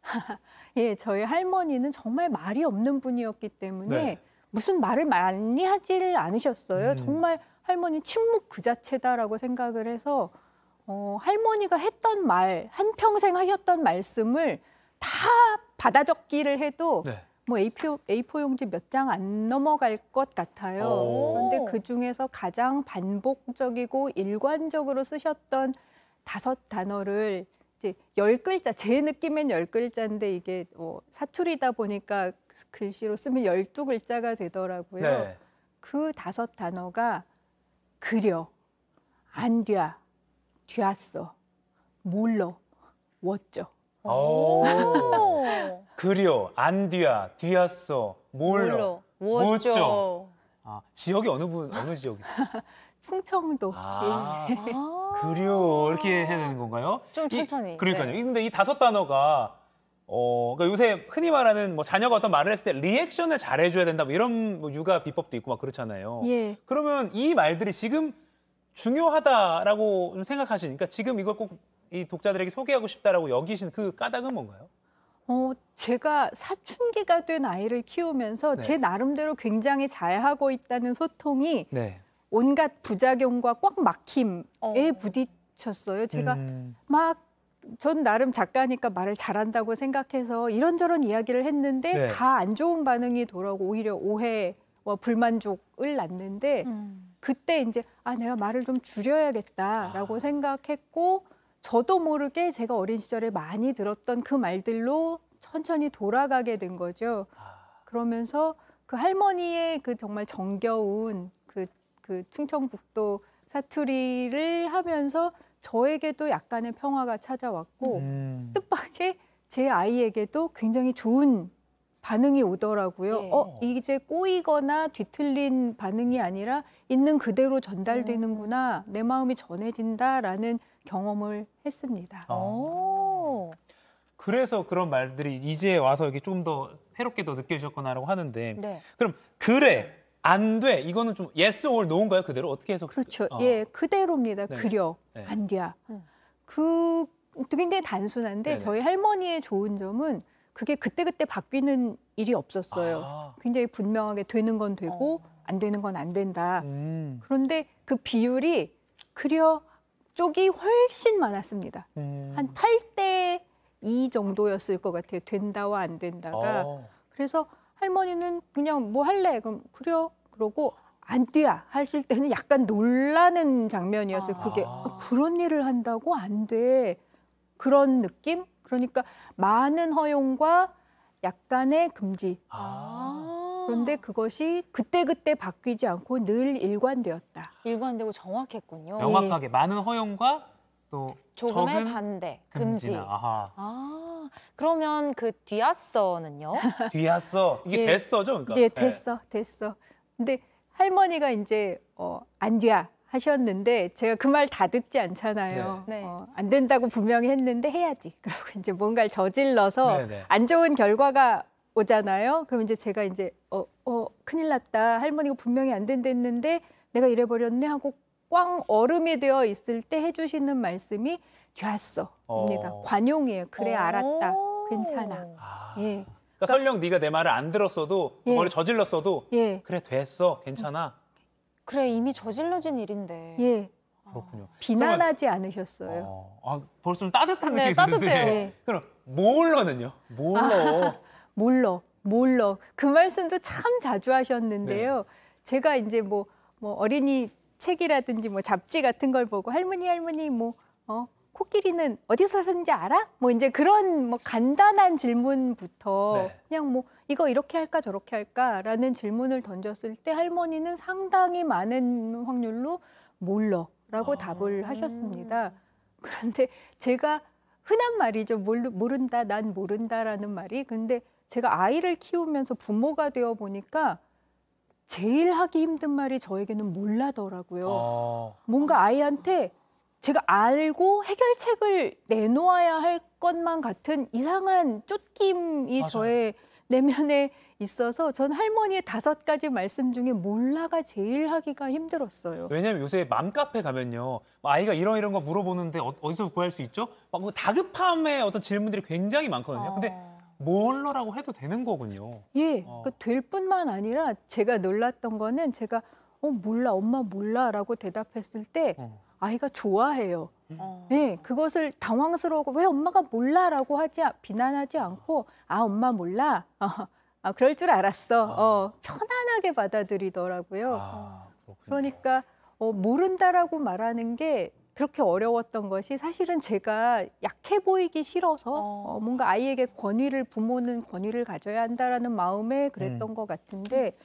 [LAUGHS] 예, 저희 할머니는 정말 말이 없는 분이었기 때문에 네. 무슨 말을 많이 하지를 않으셨어요. 음. 정말 할머니 침묵 그 자체다라고 생각을 해서 어, 할머니가 했던 말, 한평생 하셨던 말씀을 다 받아 적기를 해도 네. 뭐 A4, A4 용지 몇 장 안 넘어갈 것 같아요. 오. 그런데 그 중에서 가장 반복적이고 일관적으로 쓰셨던 다섯 단어를 이제 열 글자, 제 느낌엔 열 글자인데 이게 어, 사투리다 보니까 글씨로 쓰면 열두 글자가 되더라고요. 네. 그 다섯 단어가 그려, 안 뒤야, 뒤았어, 몰러, 웠죠. 오. 그려, 안 뒤야, 뒤였어, 몰러, 몰러. 묻죠. 아, 지역이 어느 분, 어느 지역이세요? [LAUGHS] 충청도. 아. 예. 그려 이렇게 해야 되는 건가요? 좀 이- 천천히. 그러니까요. 네. 이- 근데 이 다섯 단어가 어, 그러니까 요새 흔히 말하는 뭐 자녀가 어떤 말을 했을 때 리액션을 잘 해줘야 된다 뭐 이런 뭐 육아 비법도 있고 막 그렇잖아요. 예. 그러면 이 말들이 지금 중요하다라고 좀 생각하시니까 지금 이걸 꼭 이 독자들에게 소개하고 싶다라고 여기신 그 까닭은 뭔가요? 어, 제가 사춘기가 된 아이를 키우면서 네. 제 나름대로 굉장히 잘하고 있다는 소통이 네. 온갖 부작용과 꽉 막힘에 부딪혔어요. 제가 음. 막전 나름 작가니까 말을 잘한다고 생각해서 이런저런 이야기를 했는데 네. 다안 좋은 반응이 돌아오고 오히려 오해와 불만족을 낳는데 그때 이제 아 내가 말을 좀 줄여야겠다라고 아. 생각했고 저도 모르게 제가 어린 시절에 많이 들었던 그 말들로 천천히 돌아가게 된 거죠. 그러면서 그 할머니의 그 정말 정겨운 그, 그 충청북도 사투리를 하면서 저에게도 약간의 평화가 찾아왔고 음. 뜻밖의 제 아이에게도 굉장히 좋은 반응이 오더라고요. 예. 어, 이제 꼬이거나 뒤틀린 반응이 아니라 있는 그대로 전달되는구나. 내 마음이 전해진다라는 경험을 했습니다. 어. 그래서 그런 말들이 이제 와서 이렇게 좀 더 새롭게 더 느껴지셨구나라고 하는데 네. 그럼 그래 안 돼 이거는 좀 yes or no인가요 그대로 어떻게 해서 그렇죠. 어. 예, 그대로입니다. 네. 그려, 네. 안 돼야. 그 굉장히 단순한데 네네. 저희 할머니의 좋은 점은 그게 그때그때 바뀌는 일이 없었어요. 아. 굉장히 분명하게 되는 건 되고 안 되는 건 안 된다. 음. 그런데 그 비율이 그려 쪽이 훨씬 많았습니다. 음. 한 8대 2 정도였을 것 같아요. 된다와 안 된다가. 어. 그래서 할머니는 그냥 뭐 할래? 그럼 그려. 그러고 안 돼야 하실 때는 약간 놀라는 장면이었어요. 그게 어, 그런 일을 한다고 안 돼. 그런 느낌? 그러니까 많은 허용과 약간의 금지. 그런데 그것이 그때그때 바뀌지 않고 늘 일관되었다. 일관되고 정확했군요. 명확하게 많은 허용과 또 조금의 적은 반대, 금지. 아하. 아, 그러면 그 뒤앗어는요? [LAUGHS] 뒤였어 이게 예. 됐어죠 그러니까 네, 됐어, 됐어. 근데 할머니가 이제 어, 안 돼야 하셨는데 제가 그 말 다 듣지 않잖아요. 네. 어, 안 된다고 분명히 했는데 해야지. [LAUGHS] 그리고 이제 뭔가를 저질러서 네, 네. 안 좋은 결과가 오잖아요. 그럼 이제 제가 이제 어, 어 큰일 났다. 할머니가 분명히 안 된다 했는데 내가 이래 버렸네 하고 꽝 얼음이 되어 있을 때 해주시는 말씀이 됐어입니다. 어. 관용이에요. 그래 알았다. 괜찮아. 예. 그러니까 설령 네가 내 말을 안 들었어도 예. 머리 저질렀어도 예. 그래 됐어 괜찮아 그래 이미 저질러진 일인데. 예. 그렇군요. 비난하지 않으셨어요. 아 벌써 좀 따뜻한 네, 느낌이 따뜻해요. 드는데 네. 그럼 몰러는요? 몰러 몰러, 몰러. 그 말씀도 참 자주 하셨는데요. 제가 이제 뭐, 뭐 어린이 책이라든지 뭐 잡지 같은 걸 보고 할머니, 할머니 뭐, 어, 코끼리는 어디서 사는지 알아? 뭐 이제 그런 뭐 간단한 질문부터 네. 그냥 뭐 이거 이렇게 할까 저렇게 할까라는 질문을 던졌을 때 할머니는 상당히 많은 확률로 몰러라고 답을 하셨습니다. 그런데 제가 흔한 말이죠. 모르, 모른다, 난 모른다라는 말이. 그런데 제가 아이를 키우면서 부모가 되어 보니까 제일 하기 힘든 말이 저에게는 몰라더라고요. 어. 뭔가 아이한테 제가 알고 해결책을 내놓아야 할 것만 같은 이상한 쫓김이 맞아요. 저의 내면에 있어서 전 할머니의 다섯 가지 말씀 중에 몰라가 제일 하기가 힘들었어요. 왜냐면 요새 맘카페 가면요. 뭐 아이가 이런 이런 거 물어보는데 어, 디서 구할 수 있죠? 막그 다급함의 어떤 질문들이 굉장히 많거든요. 근데 뭘로라고 해도 되는 거군요. 예, 어. 그될 뿐만 아니라 제가 놀랐던 거는 제가 어 몰라 엄마 몰라라고 대답했을 때 어. 아이가 좋아해요. 어. 네, 그것을 당황스러워하고 왜 엄마가 몰라라고 하지 않- 비난하지 않고 아 엄마 몰라. 어, [LAUGHS] 아 그럴 줄 알았어. 어, 편안하게 받아들이더라고요. 아, 그러니까 어, 모른다라고 말하는 게 그렇게 어려웠던 것이 사실은 제가 약해 보이기 싫어서 어, 뭔가 아이에게 권위를 부모는 권위를 가져야 한다라는 마음에 그랬던 음. 것 같은데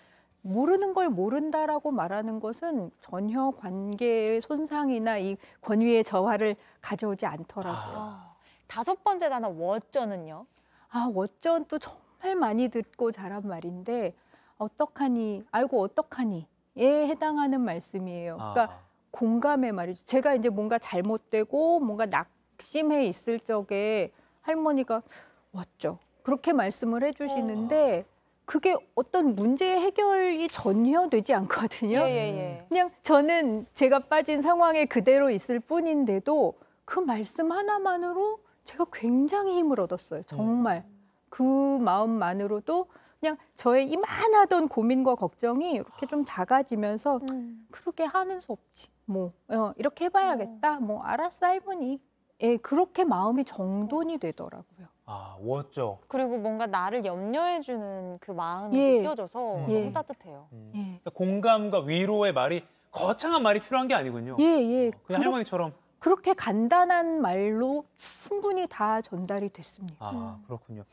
모르는 걸 모른다라고 말하는 것은 전혀 관계의 손상이나 이 권위의 저하를 가져오지 않더라고요. 아, 다섯 번째 단어 워쩌는요? 아, 어쩐 또 정말 많이 듣고 자란 말인데 어떡하니, 아이고 어떡하니 에 해당하는 말씀이에요. 그러니까 공감의 말이죠. 제가 이제 뭔가 잘못되고 뭔가 낙심해 있을 적에 할머니가 왔죠. 그렇게 말씀을 해주시는데 그게 어떤 문제의 해결이 전혀 되지 않거든요. 예, 예, 예. 그냥 저는 제가 빠진 상황에 그대로 있을 뿐인데도 그 말씀 하나만으로 제가 굉장히 힘을 얻었어요. 정말. 그 마음만으로도 그냥 저의 이만하던 고민과 걱정이 이렇게 좀 작아지면서 그렇게 하는 수 없지. 뭐 어, 이렇게 해봐야겠다. 뭐 알았어 할머니. 예, 그렇게 마음이 정돈이 되더라고요. 아, 워죠. 그리고 뭔가 나를 염려해주는 그 마음이 예. 느껴져서 예. 너무 따뜻해요. 그러니까 공감과 위로의 말이 거창한 말이 필요한 게 아니군요. 예, 예. 그냥 그렇- 할머니처럼. 그렇게 간단한 말로 충분히 다 전달이 됐습니다. 아, 그렇군요.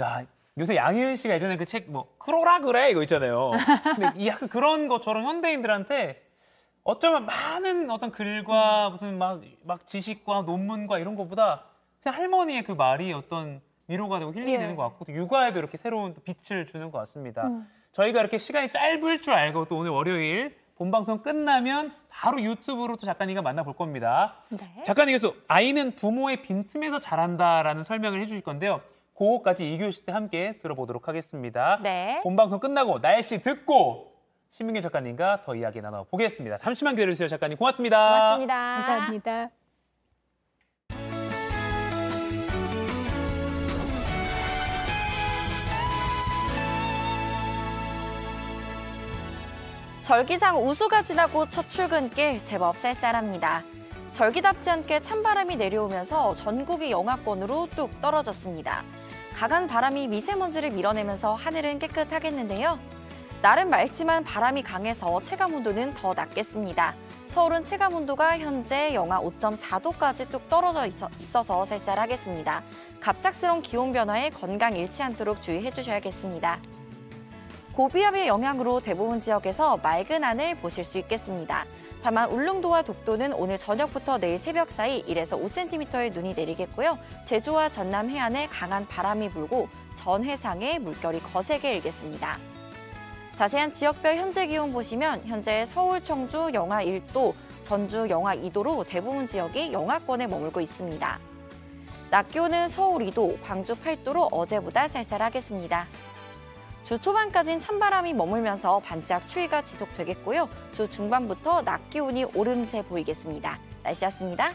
야, 요새 양희은 씨가 예전에 그 책 뭐 크로라 그래 이거 있잖아요. [LAUGHS] 근데 이 약간 그런 것처럼 현대인들한테 어쩌면 많은 어떤 글과 무슨 막, 막 지식과 논문과 이런 것보다 할머니의 그 말이 어떤 위로가 되고 힐링이 예. 되는 것 같고 또 육아에도 이렇게 새로운 또 빛을 주는 것 같습니다. 음. 저희가 이렇게 시간이 짧을 줄 알고 또 오늘 월요일 본 방송 끝나면 바로 유튜브로 또 작가님과 만나볼 겁니다. 네. 작가님께서 아이는 부모의 빈틈에서 자란다라는 설명을 해주실 건데요. 그거까지 이교시때 함께 들어보도록 하겠습니다. 네. 본 방송 끝나고 날씨 듣고 신민경 작가님과 더 이야기 나눠보겠습니다. 잠시만 기다려주세요, 작가님. 고맙습니다. 고맙습니다. 감사합니다. 절기상 우수가 지나고 첫 출근길 제법 쌀쌀합니다. 절기답지 않게 찬바람이 내려오면서 전국이 영하권으로 뚝 떨어졌습니다. 강한 바람이 미세먼지를 밀어내면서 하늘은 깨끗하겠는데요. 날은 맑지만 바람이 강해서 체감 온도는 더 낮겠습니다. 서울은 체감 온도가 현재 영하 5.4도까지 뚝 떨어져 있어, 있어서 쌀쌀하겠습니다. 갑작스러운 기온 변화에 건강 잃지 않도록 주의해 주셔야겠습니다. 고비압의 영향으로 대부분 지역에서 맑은 하늘 보실 수 있겠습니다. 다만 울릉도와 독도는 오늘 저녁부터 내일 새벽 사이 1에서 5cm의 눈이 내리겠고요. 제주와 전남 해안에 강한 바람이 불고 전 해상에 물결이 거세게 일겠습니다. 자세한 지역별 현재 기온 보시면 현재 서울, 청주 영하 1도, 전주 영하 2도로 대부분 지역이 영하권에 머물고 있습니다. 낮 기온은 서울 2도, 광주 8도로 어제보다 쌀쌀하겠습니다. 주 초반까지는 찬바람이 머물면서 반짝 추위가 지속되겠고요. 주 중반부터 낮 기온이 오름세 보이겠습니다. 날씨였습니다.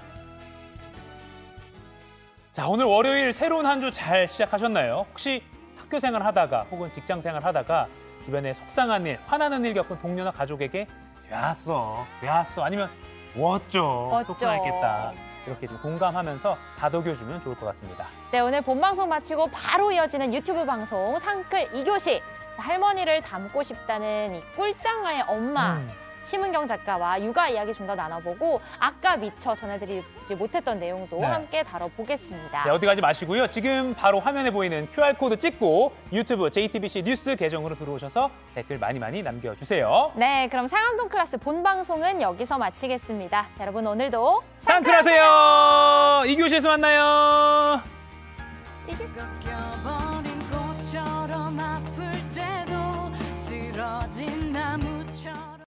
자, 오늘 월요일 새로운 한 주 잘 시작하셨나요? 혹시 학교 생활 하다가 혹은 직장 생활 하다가 주변에 속상한 일, 화나는 일 겪은 동료나 가족에게? 왜 왔어? 아니면 뭐었죠? 어쩌. 속상했겠다. 이렇게 좀 공감하면서 다독여주면 좋을 것 같습니다. 네, 오늘 본 방송 마치고 바로 이어지는 유튜브 방송 상끌 이교시 할머니를 닮고 싶다는 이 꿀짱아의 엄마 음. 심은경 작가와 육아 이야기 좀 더 나눠보고 아까 미처 전해드리지 못했던 내용도 네. 함께 다뤄보겠습니다. 네, 어디 가지 마시고요. 지금 바로 화면에 보이는 QR코드 찍고 유튜브 JTBC 뉴스 계정으로 들어오셔서 댓글 많이 많이 남겨주세요. 네, 그럼 상암동 클래스 본방송은 여기서 마치겠습니다. 여러분 오늘도 상클하세요. 이 교실에서 만나요. 이겨버린 꽃처럼 아플 때도 쓰러진